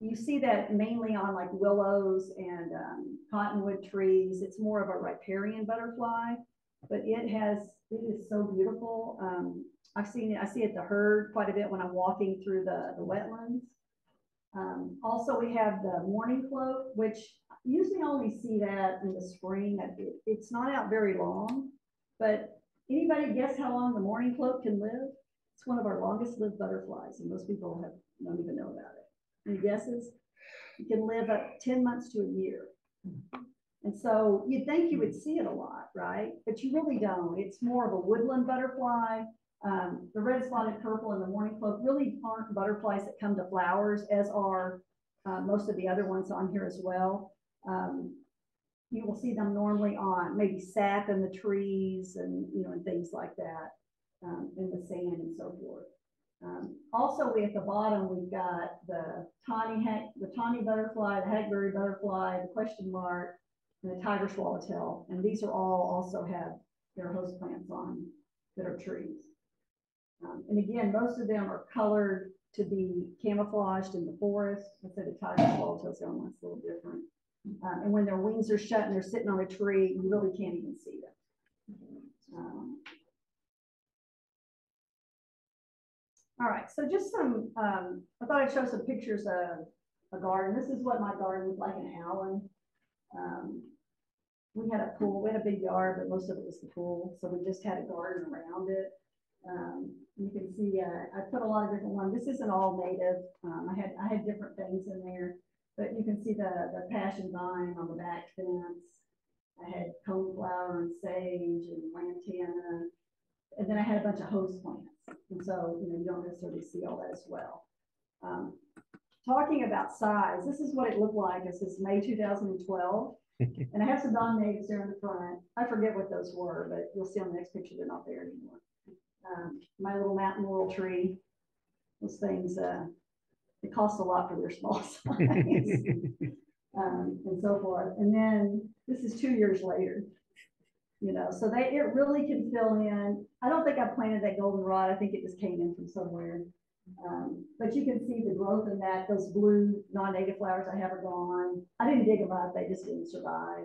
Speaker 2: You see that mainly on like willows and, um, cottonwood trees. It's more of a riparian butterfly, but it has, it is so beautiful. Um, I've seen it, I see it the Heard quite a bit when I'm walking through the, the wetlands. Um, also, we have the mourning cloak, which usually only see that in the spring. It- it's not out very long, but anybody guess how long the mourning cloak can live? It's one of our longest lived butterflies, and most people have, don't even know about it. Any guesses? It can live up ten months to a year. And so you'd think you would see it a lot, right? But you really don't. It's more of a woodland butterfly. Um, the red spotted purple and the mourning cloak really aren't butterflies that come to flowers, as are uh, most of the other ones on here as well. Um, you will see them normally on maybe sap in the trees and, you know, and things like that, um, in the sand and so forth. Um, also, we at the bottom, we've got the tawny the tawny butterfly, the hackberry butterfly, the question mark, and the tiger swallowtail. And these are all also have their host plants on that are trees. Um, and again, most of them are colored to be camouflaged in the forest. I said the tiger swallowtail one that's a little different. Um, and when their wings are shut and they're sitting on a tree, you really can't even see them. Um, all right, so just some, um, I thought I'd show some pictures of a garden. This is what my garden looked like in Allen. Um, we had a pool, we had a big yard, but most of it was the pool, so we just had a garden around it. Um, you can see, uh, I put a lot of different ones, this isn't all native, um, I had, I had different things in there. But you can see the, the passion vine on the back fence. I had coneflower and sage and lantana. And then I had a bunch of host plants, and so, you know, you don't necessarily see all that as well. Um, talking about size, this is what it looked like, this is May two thousand and I have some non-natives there in the front, I forget what those were, but you'll see on the next picture, they're not there anymore. Um, my little mountain laurel tree, those things, uh, it costs a lot for their small size. Um, and so forth, and then this is two years later. You know, so they, it really can fill in, I don't think I planted that goldenrod, I think it just came in from somewhere. Um, but you can see the growth in that, those blue non-native flowers I have are gone. I didn't dig them up, they just didn't survive.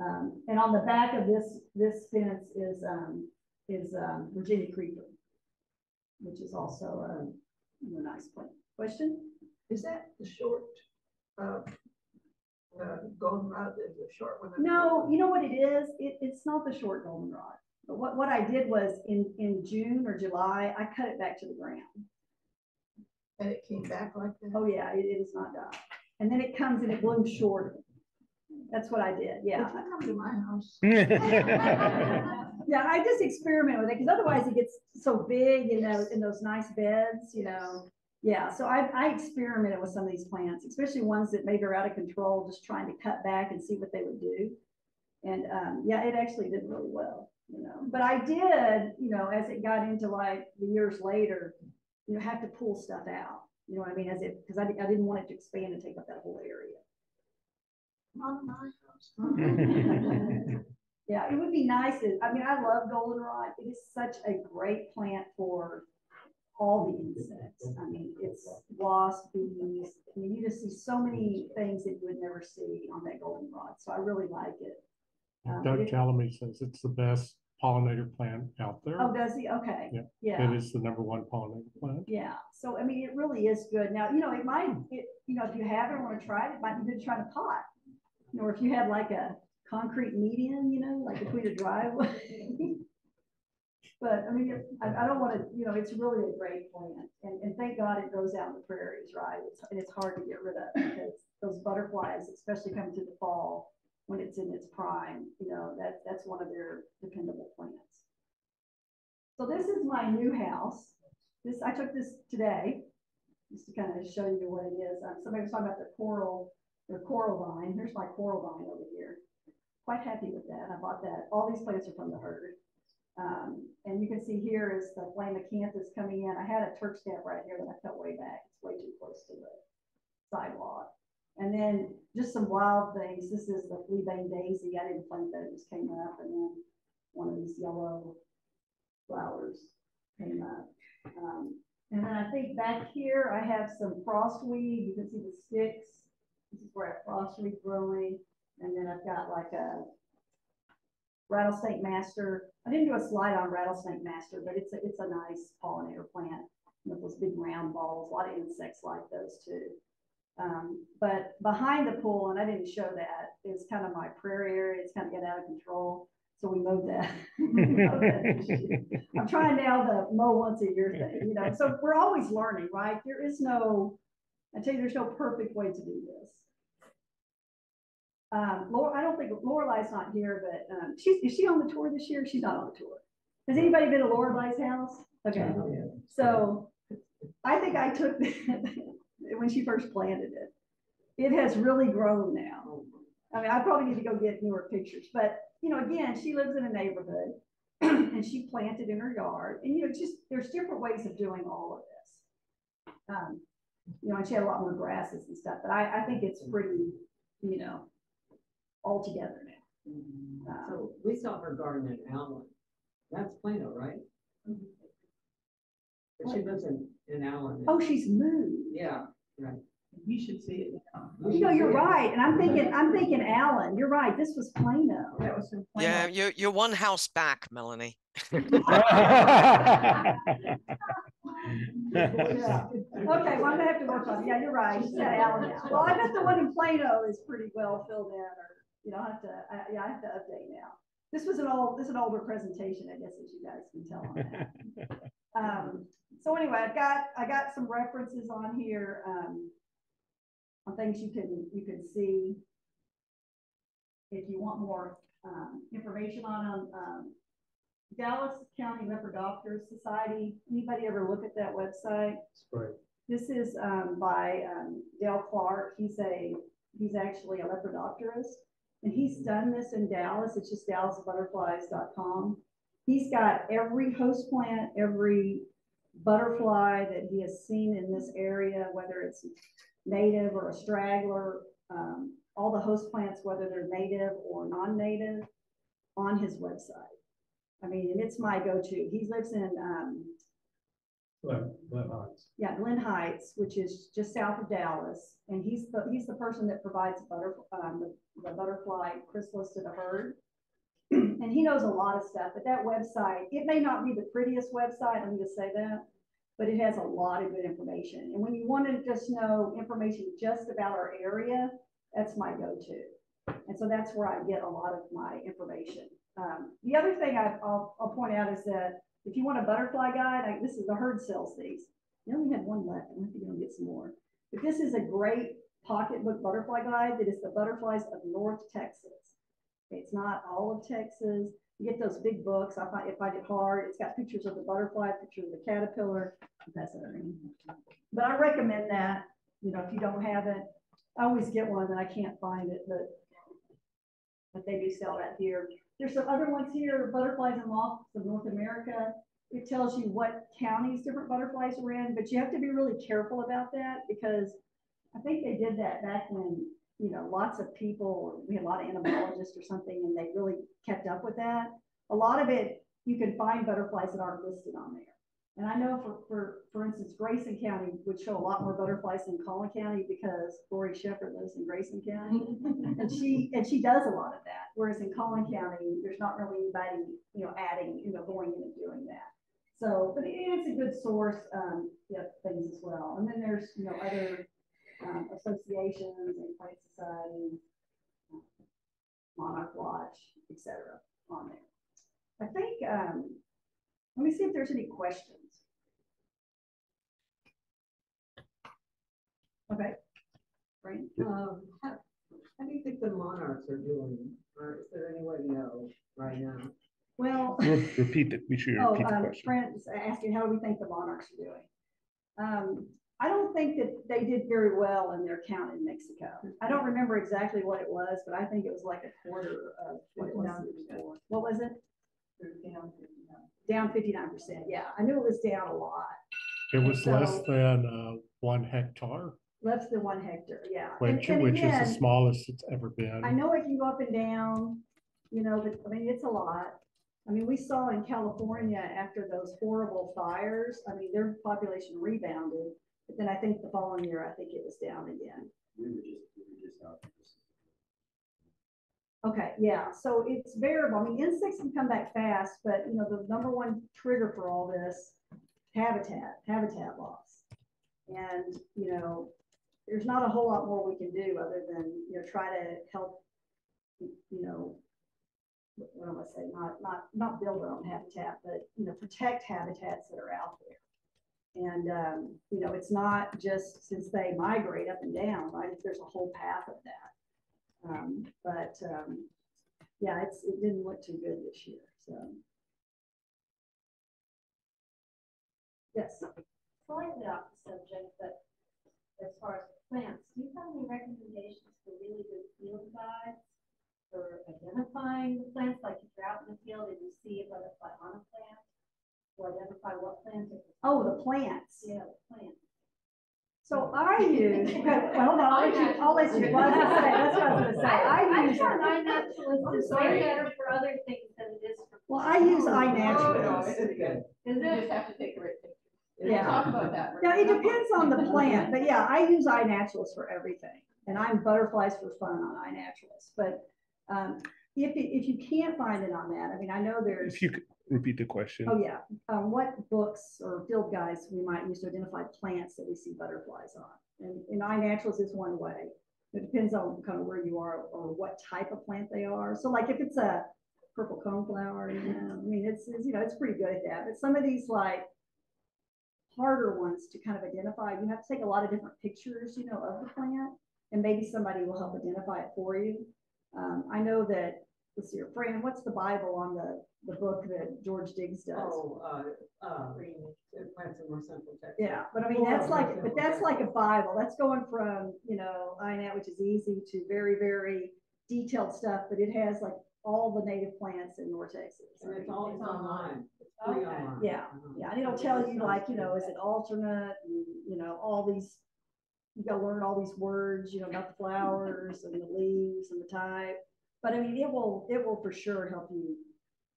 Speaker 2: Um, and on the back of this, this fence is, um, is, um, Virginia creeper. Which is also a, a nice plant. Question?
Speaker 6: Is that the short, uh, uh, goldenrod, is the short one?
Speaker 2: No, you know what it is? It, it's not the short goldenrod. But what, what I did was in, in June or July, I cut it back to the ground.
Speaker 6: And it came back like that?
Speaker 2: Oh, yeah, it, it is not done. And then it comes and it blooms shorter. That's what I did, yeah.
Speaker 6: If you come to my house.
Speaker 2: Yeah, I just experiment with it because otherwise it gets so big in those, in those nice beds, you know. Yeah, so I, I experimented with some of these plants, especially ones that maybe are out of control, just trying to cut back and see what they would do. And, um, yeah, it actually did really well, you know, but I did, you know, as it got into like the years later, you know, have to pull stuff out, you know what I mean, as if because I, I didn't want it to expand and take up that whole area.
Speaker 6: Not my house.
Speaker 2: Yeah, it would be nice. to- I mean, I love goldenrod. It is such a great plant for all the insects. I mean, it's wasp, bees. I mean, you just see so many things that you would never see on that goldenrod. So I really like it. Um,
Speaker 7: Doug
Speaker 2: it-
Speaker 7: Tallamy says it's the best pollinator plant out there.
Speaker 2: Oh, does he? Okay.
Speaker 7: Yeah.
Speaker 2: Yeah.
Speaker 7: It is the number one pollinator plant.
Speaker 2: Yeah, so I mean, it really is good. Now, you know, it might, it, you know, if you haven't want to try it, it might be good to try to pot. You know, or if you had like a concrete median, you know, like between a driveway. But I mean, it- I, I don't want to, you know, it's really a great plant and, and thank God it grows out in the prairies, right? It's, and it's hard to get rid of because those butterflies, especially coming through the fall, when it's in its prime, you know, that, that's one of their dependable plants. So this is my new house. This, I took this today, just to kind of show you what it is. Um, somebody was talking about the coral, the coral vine. Here's my coral vine over here. Quite happy with that. I bought that. All these plants are from the Heard. Um, and you can see here is the flame acanthus coming in. I had a Turk's cap right here that I cut way back. It's way too close to the sidewalk. And then just some wild things. This is the fleabane daisy. I didn't plant that. It just came up. And then one of these yellow flowers came up. Um, and then I think back here, I have some frostweed. You can see the sticks. This is where I have frostweed growing. And then I've got like a rattlesnake master. I didn't do a slide on rattlesnake master, but it's a, it's a nice pollinator plant with those big round balls. A lot of insects like those too. Um, but behind the pool, and I didn't show that, is kind of my prairie area. It's kind of got out of control. So we mowed that. We mowed that. I'm trying now to mow once a year thing, you know, so we're always learning, right? There is no, I tell you, there's no perfect way to do this. Um, Laura, I don't think Lorelai's not here, but, um, she's, is she on the tour this year? She's not on the tour. Has anybody been to Lorelai's house? Okay, so I think I took, when she first planted it. It has really grown now. I mean, I probably need to go get newer pictures, but, you know, again, she lives in a neighborhood and she planted in her yard, and, you know, just, there's different ways of doing all of this. Um, you know, and she had a lot more grasses and stuff, but I, I think it's pretty, you know, all together now. Um,
Speaker 8: So we saw her garden in Allen. That's Plano, right? But she lives in, in Allen.
Speaker 2: Oh, she's moved.
Speaker 8: Yeah, right.
Speaker 6: You should see it now.
Speaker 2: You know, you're right, and I'm thinking, I'm thinking Allen, you're right, this was Plano.
Speaker 6: That was in
Speaker 9: Yeah, you're you're one house back, Melanie.
Speaker 2: Yeah. Okay, well, I'm gonna have to work on it. Yeah, you're right. It's at Allen now. Well, I bet the one in Plano is pretty well filled in or you know, I have to, I, yeah, I have to update now. This was an old, this is an older presentation, I guess, as you guys can tell on that. Um, so anyway, I've got, I got some references on here, um, on things you can, you can see. If you want more, um, information on them, um, Dallas County Lepidopterists' Society, anybody ever look at that website?
Speaker 3: It's great.
Speaker 2: This is, um, by, um, Dale Clark, he's a, he's actually a lepidopterist. And he's done this in Dallas, it's just dallasbutterflies.com. He's got every host plant, every butterfly that he has seen in this area, whether it's native or a straggler, um, all the host plants, whether they're native or non-native, on his website. I mean, and it's my go-to. He lives in, um,
Speaker 4: Glen, Glen Heights.
Speaker 2: yeah, Glen Heights, which is just south of Dallas, and he's the, he's the person that provides butter, um, the, the butterfly chrysalis to the Heard. And he knows a lot of stuff, but that website, it may not be the prettiest website, I'm gonna say that, but it has a lot of good information. And when you want to just know information just about our area, that's my go-to. And so that's where I get a lot of my information. Um, the other thing I, I'll, I'll point out is that if you want a butterfly guide, I, this is the Heard sells these. You only had one left. I'm gonna get some more. But this is a great pocketbook butterfly guide that is the butterflies of North Texas. It's not all of Texas. You get those big books. I find, I find it hard. It's got pictures of the butterfly, pictures of the caterpillar. That's everything. But I recommend that, you know, if you don't have it, I always get one and I can't find it, but but they do sell that here. There's some other ones here, butterflies and moths of North America. It tells you what counties different butterflies are in, but you have to be really careful about that because I think they did that back when, you know, lots of people, we had a lot of entomologists or something, and they really kept up with that. A lot of it, you can find butterflies that aren't listed on there. And I know for, for, for instance, Grayson County would show a lot more butterflies than Collin County because Lori Shepherd lives in Grayson County. And she, and she does a lot of that, whereas in Collin County, there's not really anybody, you know, adding, you know, going in and doing that. So, but it is a good source, um, yeah, things as well. And then there's, you know, other, um, associations and plant society, uh, Monarch Watch, etc. on there. I think, um, let me see if there's any questions. Okay. Frank?
Speaker 8: Um, how, how do you think the monarchs are doing? Or is there any way to know right now?
Speaker 2: Well.
Speaker 3: Repeat it, be sure you
Speaker 2: Oh,
Speaker 3: repeat the
Speaker 2: um,
Speaker 3: question.
Speaker 2: Brent's asking, how do we think the Monarchs are doing? Um, I don't think that they did very well in their count in Mexico. I don't remember exactly what it was, but I think it was like a quarter of what it was the before. What was it? Down fifty-nine percent, yeah. I knew it was down a lot,
Speaker 7: It was less than, uh, one hectare,
Speaker 2: less than one hectare, yeah.
Speaker 7: Which,
Speaker 2: and
Speaker 7: which is the smallest it's ever been.
Speaker 2: I know it can go up and down, you know, but I mean, it's a lot. I mean, we saw in California after those horrible fires, I mean, their population rebounded. But then I think the following year, I think it was down again. We were just, we were just out. Okay, yeah, so it's variable. I mean, insects can come back fast, but you know, the number one trigger for all this, habitat, habitat loss. And, you know, there's not a whole lot more we can do other than, you know, try to help, you know, what am I saying, not, not, not build our own habitat, but, you know, protect habitats that are out there. And, um, you know, it's not just since they migrate up and down, right? There's a whole path of that. Um, but, um, yeah, it's, it didn't look too good this year, so. Yes,
Speaker 5: Slightly off the subject, but as far as the plants, do you have any recommendations for really good field guides? For identifying the plants, like if you're out in the field and you see a butterfly on a plant, to identify what plant it is.
Speaker 2: oh, the plants.
Speaker 5: Yeah, the plant.
Speaker 2: So I use, well, hold on, I'll let you, I'll let you, well, I was gonna say, that's what I was gonna say. I
Speaker 5: I
Speaker 2: use,
Speaker 5: found iNaturalist is way better for other things than it is for.
Speaker 2: well, I use
Speaker 8: No,
Speaker 2: iNaturalist.
Speaker 8: it's good.
Speaker 5: Is it?
Speaker 10: have to take a written.
Speaker 2: Yeah.
Speaker 10: Talk about that.
Speaker 2: Now, it depends on the plant, but yeah, I use iNaturalist for everything. And I'm butterflies for fun on iNaturalist, but, um, if, it- if you can't find it on that, I mean, I know there's,
Speaker 3: If you could repeat the question.
Speaker 2: oh yeah, um, what books or field guides we might use to identify plants that we see butterflies on. And, and iNaturalist is one way. It depends on kind of where you are or what type of plant they are. So like if it's a purple coneflower, you know, I mean, it's, it's, you know, it's pretty good at that. But some of these like harder ones to kind of identify, you have to take a lot of different pictures, you know, of the plant. And maybe somebody will help identify it for you. Um, I know that, let's see, Fran, what's the Bible on the, the book that George Diggs does?
Speaker 8: Oh, uh, uh, in North Central Texas.
Speaker 2: Yeah, but I mean, that's like, but that's like a Bible. That's going from, you know, INAT, which is easy, to very, very detailed stuff, but it has like all the native plants in North Texas.
Speaker 8: And it's all, it's online.
Speaker 5: Okay.
Speaker 8: online.
Speaker 2: Yeah, yeah, and it'll tell you like, you know, is it alternate, and, you know, all these, you gotta learn all these words, you know, about the flowers and the leaves and the type. But I mean, it will, it will for sure help you,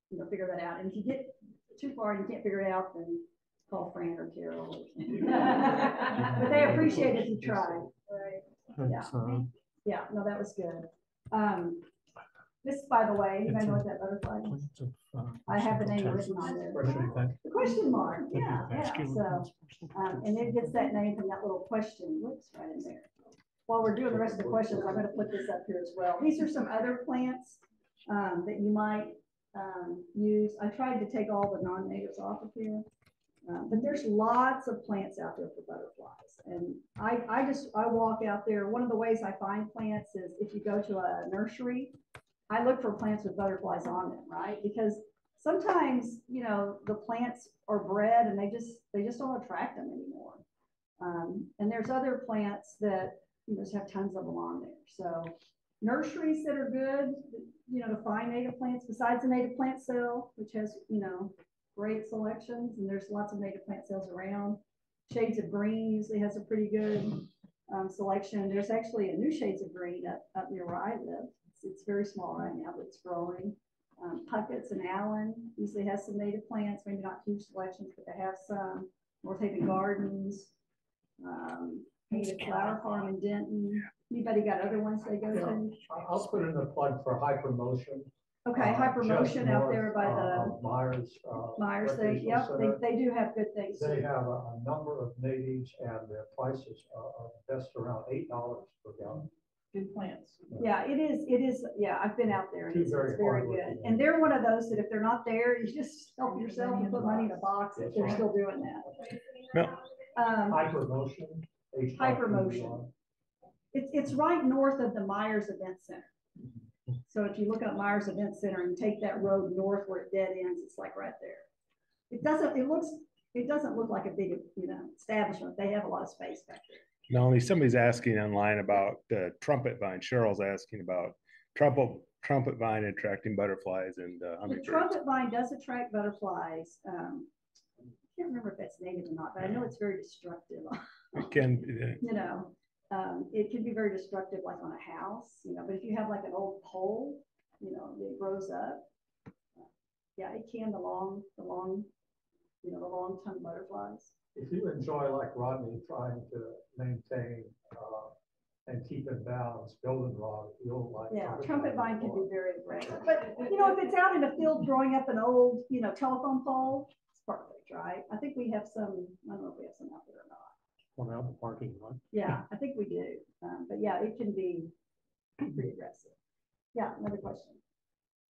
Speaker 2: you know, figure that out. And if you get too far and you can't figure it out, then call Fran or Carol or. But they appreciate if you try. Right. Yeah.
Speaker 7: Uh,
Speaker 2: Yeah, no, that was good. Um, this, by the way, you know what that butterfly is?
Speaker 7: plants of, uh,
Speaker 2: I have the name written on
Speaker 7: Texas.
Speaker 2: there. The question mark, yeah, yeah, so,
Speaker 7: plants for Central
Speaker 2: um, and it gets that name from that little question, whoops, right in there. While we're doing the rest of the questions, I'm gonna put this up here as well. These are some other plants, um, that you might, um, use. I tried to take all the non-natives off of here. Um, but there's lots of plants out there for butterflies. And I, I just, I walk out there, one of the ways I find plants is if you go to a nursery, I look for plants with butterflies on them, right? Because sometimes, you know, the plants are bred and they just, they just don't attract them anymore. Um, and there's other plants that, you just have tons of them on there. So nurseries that are good, you know, to find native plants besides the native plant sale, which has, you know, great selections and there's lots of native plant sales around. Shades of Green usually has a pretty good um, selection. There's actually a new Shades of Green up, up near where I live. It's, it's very small right now, but it's growing. Um, Puckett's and Allen usually has some native plants, maybe not huge selections, but they have some. North Haven Gardens, um, Painted Flower Farm in Denton. Anybody got other ones they go to?
Speaker 4: I'll put in a plug for Hypermotion.
Speaker 2: Okay,
Speaker 4: uh,
Speaker 2: Hyper
Speaker 4: just
Speaker 2: Motion out there by
Speaker 4: uh,
Speaker 2: the
Speaker 4: of Myers. uh,
Speaker 2: Myers, they, yep, they, they do have good things.
Speaker 4: They have a, a number of natives and their prices are, are best around eight dollars per gallon.
Speaker 8: Good plants.
Speaker 2: Yeah, it is, it is, yeah, I've been out there and it's,
Speaker 4: very
Speaker 2: it's very good.
Speaker 4: ones.
Speaker 2: And they're one of those that if they're not there, you just help yourself and put money in a box if they're
Speaker 4: right.
Speaker 2: still doing that.
Speaker 3: No.
Speaker 2: Um,
Speaker 4: Hypermotion. H-
Speaker 2: Hypermotion. it's, it's right north of the Myers Event Center. So if you look up Myers Event Center and take that road north where it dead ends, it's like right there. It doesn't, it looks, it doesn't look like a big, you know, establishment. They have a lot of space back there.
Speaker 3: Melanie, somebody's asking online about the trumpet vine. Cheryl's asking about trumpet, trumpet vine attracting butterflies and uh,
Speaker 2: The trumpet vine does attract butterflies. Um, I can't remember if that's native or not, but I know it's very destructive.
Speaker 3: It can, uh,
Speaker 2: You know, um, it can be very destructive like on a house, you know, but if you have like an old pole, you know, it grows up. Yeah, it can, the long, the long, you know, the long tongue butterflies.
Speaker 4: If you enjoy like Rodney trying to maintain, uh, and keep in balance goldenrod, you'll like.
Speaker 2: Yeah, trumpet vine can be very aggressive, but you know, if it's out in the field growing up an old, you know, telephone pole, it's perfect, right? I think we have some, I don't know if we have some out there or not.
Speaker 7: One out in the parking lot.
Speaker 2: Yeah, I think we do. Um, but yeah, it can be pretty aggressive. Yeah, another question.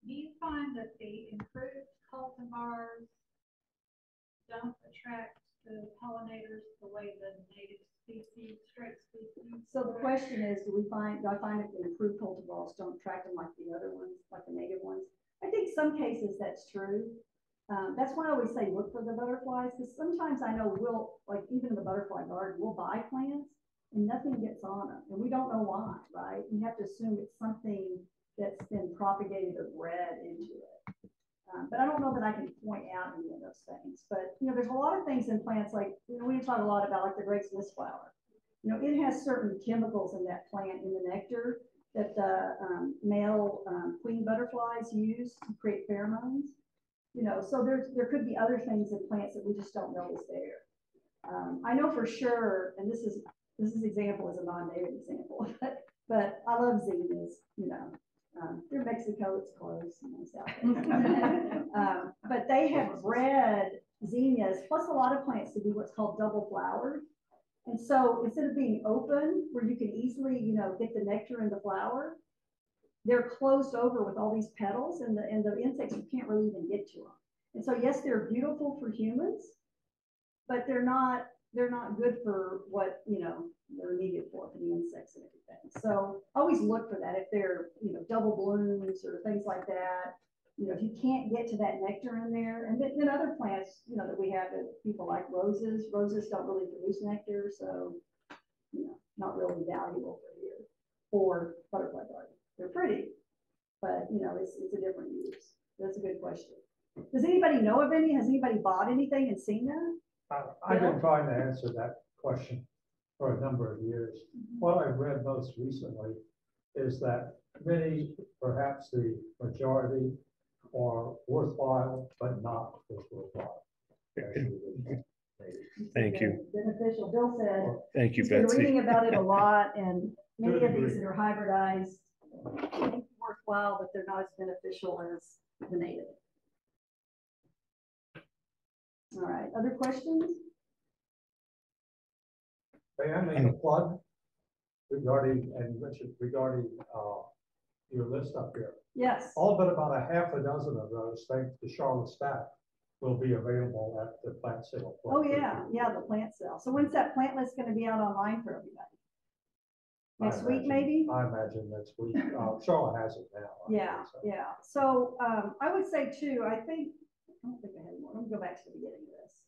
Speaker 5: Do you find that the improved cultivars don't attract the pollinators the way the native species, straight species?
Speaker 2: So the question is, do we find, do I find that the improved cultivars don't attract them like the other ones, like the native ones? I think some cases that's true. Um, that's why I always say look for the butterflies, because sometimes I know we'll, like even in the butterfly garden, we'll buy plants and nothing gets on them, and we don't know why, right? You have to assume it's something that's been propagated or bred into it. Um, but I don't know that I can point out any of those things, but, you know, there's a lot of things in plants, like, you know, we talk a lot about like the great list flower. You know, it has certain chemicals in that plant in the nectar that the um, male um, queen butterflies use to create pheromones. You know, so there's there could be other things in plants that we just don't know is there. Um, I know for sure, and this is this is example is a non-native example, but but I love zinnias. You know, um, they're Mexico, it's close, you know, south. um, but they have bred zinnias plus a lot of plants to be what's called double flowered. And so instead of being open, where you can easily, you know, get the nectar in the flower, they're closed over with all these petals and the, and the insects, you can't really even get to them. And so yes, they're beautiful for humans, but they're not, they're not good for what, you know, they're needed for, for the insects and everything. So always look for that if they're, you know, double blooms or things like that. You know, if you can't get to that nectar in there, and then, then other plants, you know, that we have that people like roses, roses don't really produce nectar, so, you know, not really valuable for here. Or butterfly garden, they're pretty, but, you know, it's, it's a different use. That's a good question. Does anybody know of any? Has anybody bought anything and seen that?
Speaker 4: I- I've been trying to answer that question for a number of years. Mm-hmm. What I've read most recently is that many, perhaps the majority, are worthwhile, but not as worthwhile. as the original native.
Speaker 3: Thank you.
Speaker 2: Beneficial. Bill said,
Speaker 3: Thank you,
Speaker 2: he's been reading about it a lot and many of these that are hybridized, I think worthwhile, but they're not as beneficial as the native. All right, other questions?
Speaker 4: May I make a plug regarding, and Richard, regarding, uh, your list up here?
Speaker 2: Yes.
Speaker 4: All but about a half a dozen of those, thanks to Charlotte staff, will be available at the plant sale.
Speaker 2: Oh, yeah, yeah, the plant sale. So when's that plant list gonna be out online for everybody?
Speaker 4: I
Speaker 2: Next week,
Speaker 4: imagine-
Speaker 2: maybe?
Speaker 4: I imagine next week. Uh, Charlotte has it now. I
Speaker 2: Yeah,
Speaker 4: so.
Speaker 2: yeah. So, um, I would say too, I think, I don't think I had more. Let me go back to the beginning of this.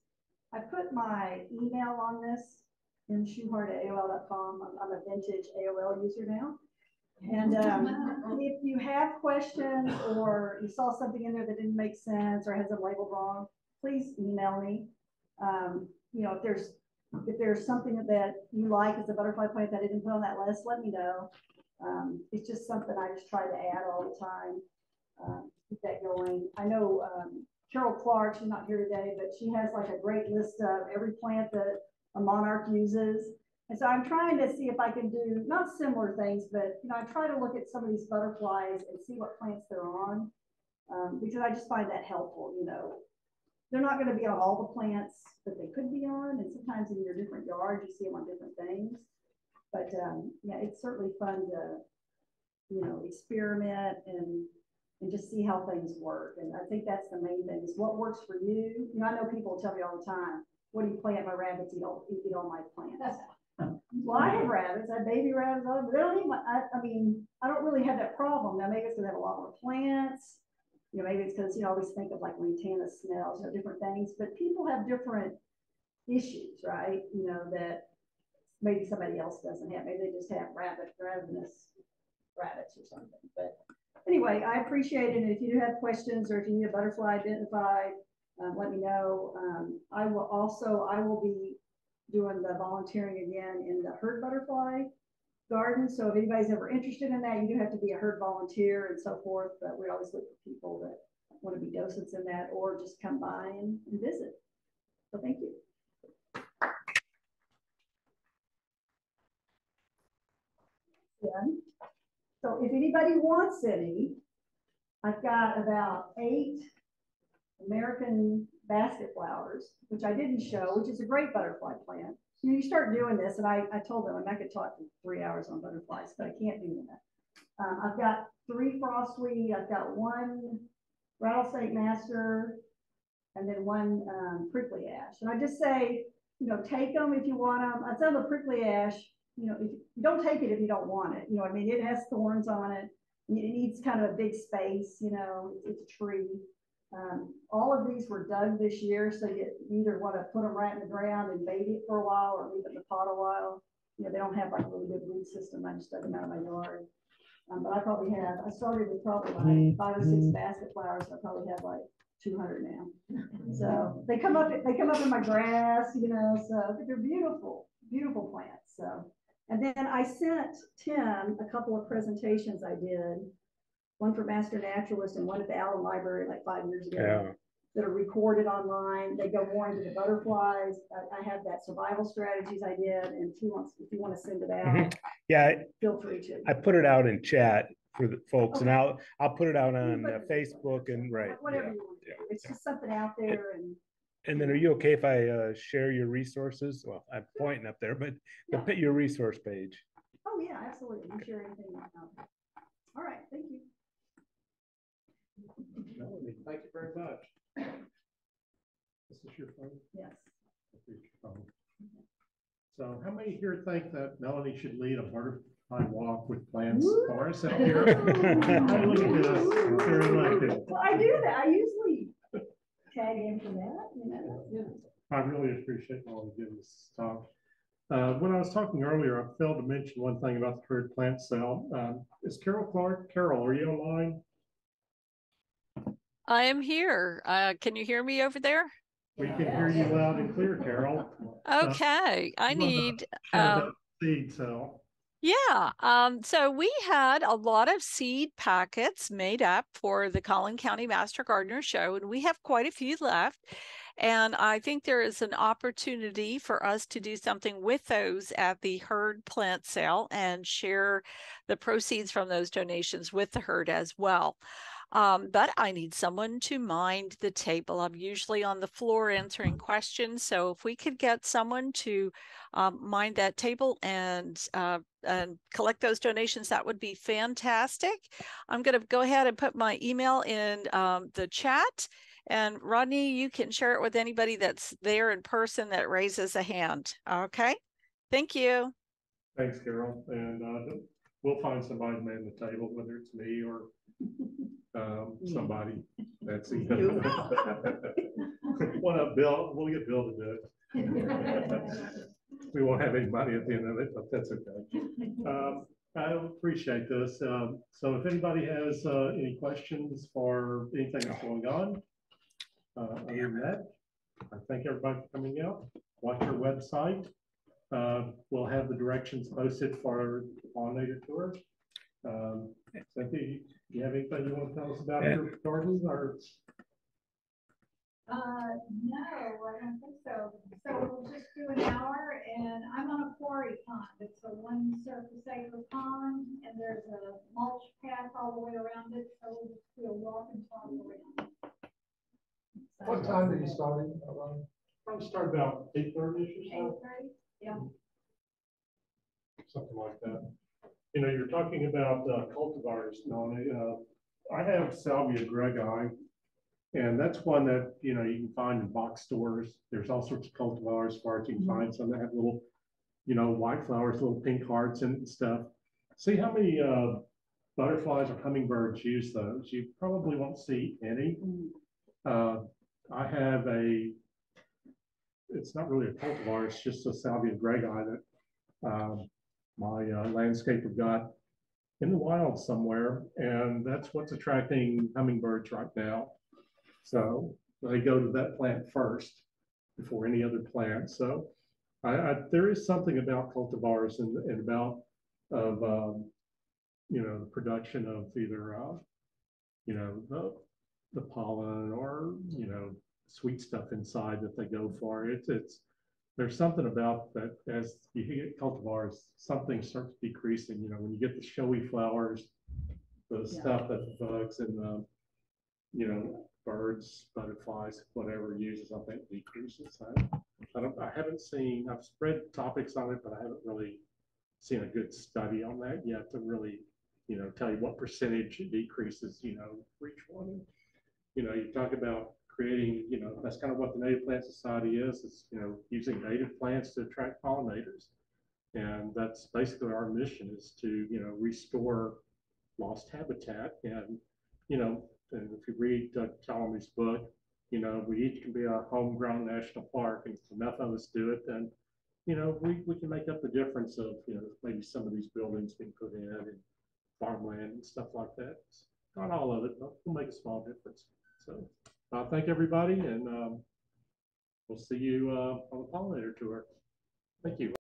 Speaker 2: I put my email on this in shuhart@aol.com. I'm, I'm a vintage AOL user now. And, um, if you have questions or you saw something in there that didn't make sense or has a label wrong, please email me. Um, you know, if there's, if there's something that you like as a butterfly plant that I didn't put on that list, let me know. Um, it's just something I just try to add all the time. Um, keep that going. I know, um, Carol Clark, she's not here today, but she has like a great list of every plant that a monarch uses. And so I'm trying to see if I can do, not similar things, but, you know, I try to look at some of these butterflies and see what plants they're on. Um, because I just find that helpful, you know. They're not gonna be on all the plants that they could be on, and sometimes in your different yards, you see them on different things. But, um, yeah, it's certainly fun to, you know, experiment and, and just see how things work. And I think that's the main thing, is what works for you. You know, I know people tell me all the time, what do you plant? My rabbits eat all, eat all my plants. Well, I have rabbits, I have baby rabbits, all- but they don't eat my, I, I mean, I don't really have that problem. Now, maybe it's because I have a lot more plants. You know, maybe it's because, you know, always think of like lantana smells, you know, different things, but people have different issues, right? You know, that maybe somebody else doesn't have, maybe they just have rabbit, ravenous rabbits or something, but anyway, I appreciate it, and if you do have questions, or if you need a butterfly identified, um, let me know. Um, I will also, I will be doing the volunteering again in the Heard butterfly garden, so if anybody's ever interested in that, you do have to be a Heard volunteer and so forth, but we always look for people that want to be docents in that, or just come by and, and visit. So thank you. Then, So if anybody wants any, I've got about eight American basket flowers, which I didn't show, which is a great butterfly plant. You, know, you start doing this, and I, I told them not gonna talk for three hours on butterflies, but I can't do that. Um, I've got three frostweed, I've got one rattlesnake master, and then one, um, prickly ash. And I just say, you know, take them if you want them. I tell the prickly ash, you know, if, you don't take it if you don't want it. You know, I mean, it has thorns on it. It needs kind of a big space, you know, it's a tree. Um, all of these were dug this year, so you either want to put them right in the ground and bait it for a while or leave it in the pot a while. You know, they don't have like a really good root system. I just dug them out of my yard. Um, but I probably have, I started with probably like five or six basket flowers. I probably have like two hundred now. So they come up, they come up in my grass, you know, so they're beautiful, beautiful plants, so. And then I sent Tim a couple of presentations I did. One for Master Naturalist and one at the Allen Library like five years ago.
Speaker 3: Yeah,
Speaker 2: That are recorded online. They go more into the butterflies. I, I have that survival strategies I did, and if you want, if you want to send it out,
Speaker 3: Mhm. yeah,
Speaker 2: feel free to.
Speaker 3: I put it out in chat for the folks and I'll, I'll put it out on uh, Facebook and, right.
Speaker 2: Whatever
Speaker 3: yeah,
Speaker 2: you want to
Speaker 3: yeah,
Speaker 2: do. It's just something out there and
Speaker 3: And then are you okay if I uh, share your resources? Well, I'm pointing up there, but the,
Speaker 2: Yeah.
Speaker 3: your resource page.
Speaker 2: Oh, yeah, absolutely. You share anything. All right, thank you.
Speaker 7: Melanie, thank you very much. This is your phone?
Speaker 2: Yes.
Speaker 7: Phone. So how many here think that Melanie should lead a butterfly walk with plants for us out here? Hey, Look at this, very elected.
Speaker 2: Well, I do that. I usually tag in for that, you know.
Speaker 7: I really appreciate all you giving this talk. Uh, when I was talking earlier, I failed to mention one thing about the Heard plant sale. Um, is Carol Clark? Carol, are you online?
Speaker 10: I am here. Uh, can you hear me over there?
Speaker 7: We can hear you loud and clear, Carol. Uh,
Speaker 10: Okay, I need, um,
Speaker 7: Seed sale.
Speaker 10: yeah, um, so we had a lot of seed packets made up for the Collin County Master Gardener Show, and we have quite a few left. And I think there is an opportunity for us to do something with those at the Heard plant sale and share the proceeds from those donations with the Heard as well. Um, but I need someone to mind the table. I'm usually on the floor answering questions. So if we could get someone to um, mind that table and uh, and collect those donations, that would be fantastic. I'm going to go ahead and put my email in um, the chat. And Rodney, you can share it with anybody that's there in person that raises a hand. Okay. Thank you.
Speaker 7: Thanks, Carol. And uh, we'll find somebody to man the table, whether it's me or um, somebody. That's
Speaker 2: You.
Speaker 7: What up, Bill? We'll get Bill to do it. We won't have any money at the end of it, but that's okay. Um, I appreciate this. Um, so if anybody has uh, any questions for anything that's going on, uh, other than that, I thank everybody for coming out. Watch our website. Uh, we'll have the directions posted for the pollinator tour. Um, Cynthia, you- you have anything you want to tell us about
Speaker 3: Yeah.
Speaker 7: your garden or?
Speaker 5: Uh, no, I don't think so. So we'll just do an hour and I'm on a quarry pond. It's a one surface acre pond and there's a mulch path all the way around it. So we'll just do a walk and talk around.
Speaker 4: What time are you starting? around?
Speaker 7: Probably start about eight thirty or so,
Speaker 5: thirty? Yeah.
Speaker 7: something like that. You know, you're talking about uh, cultivars, Melanie. Uh, I have Salvia greggii. And that's one that, you know, you can find in box stores. There's all sorts of cultivars, as you can find some that have little, you know, white flowers, little pink hearts and stuff. See how many uh, butterflies or hummingbirds use those. You probably won't see any. Uh, I have a, it's not really a cultivar, it's just a salvia greggii that um, my uh, landscaper got in the wild somewhere, and that's what's attracting hummingbirds right now. So they go to that plant first before any other plant. So I, I, there is something about cultivars and, and about of um, you know the production of either uh, you know the the pollen or you know sweet stuff inside that they go for. It's it's there's something about that as you get cultivars, something starts decreasing. You know when you get the showy flowers, the
Speaker 2: Yeah.
Speaker 7: stuff that the bugs and the you know birds, butterflies, whatever uses, I think decreases. I, I don't, I haven't seen. I've spread topics on it, but I haven't really seen a good study on that yet to really you know tell you what percentage it decreases. You know for each one you know, you talk about creating, you know, that's kind of what the Native Plant Society is, is, you know, using native plants to attract pollinators. And that's basically our mission is to, you know, restore lost habitat. And, you know, and if you read uh, Tallamy's book, you know, we each can be a homegrown national park and if enough of us do it, then, you know, we, we can make up the difference of, you know, maybe some of these buildings being put in and farmland and stuff like that. Not all of it, but we'll make a small difference. So, uh, thank everybody and, um, we'll see you, uh, on the pollinator tour. Thank you.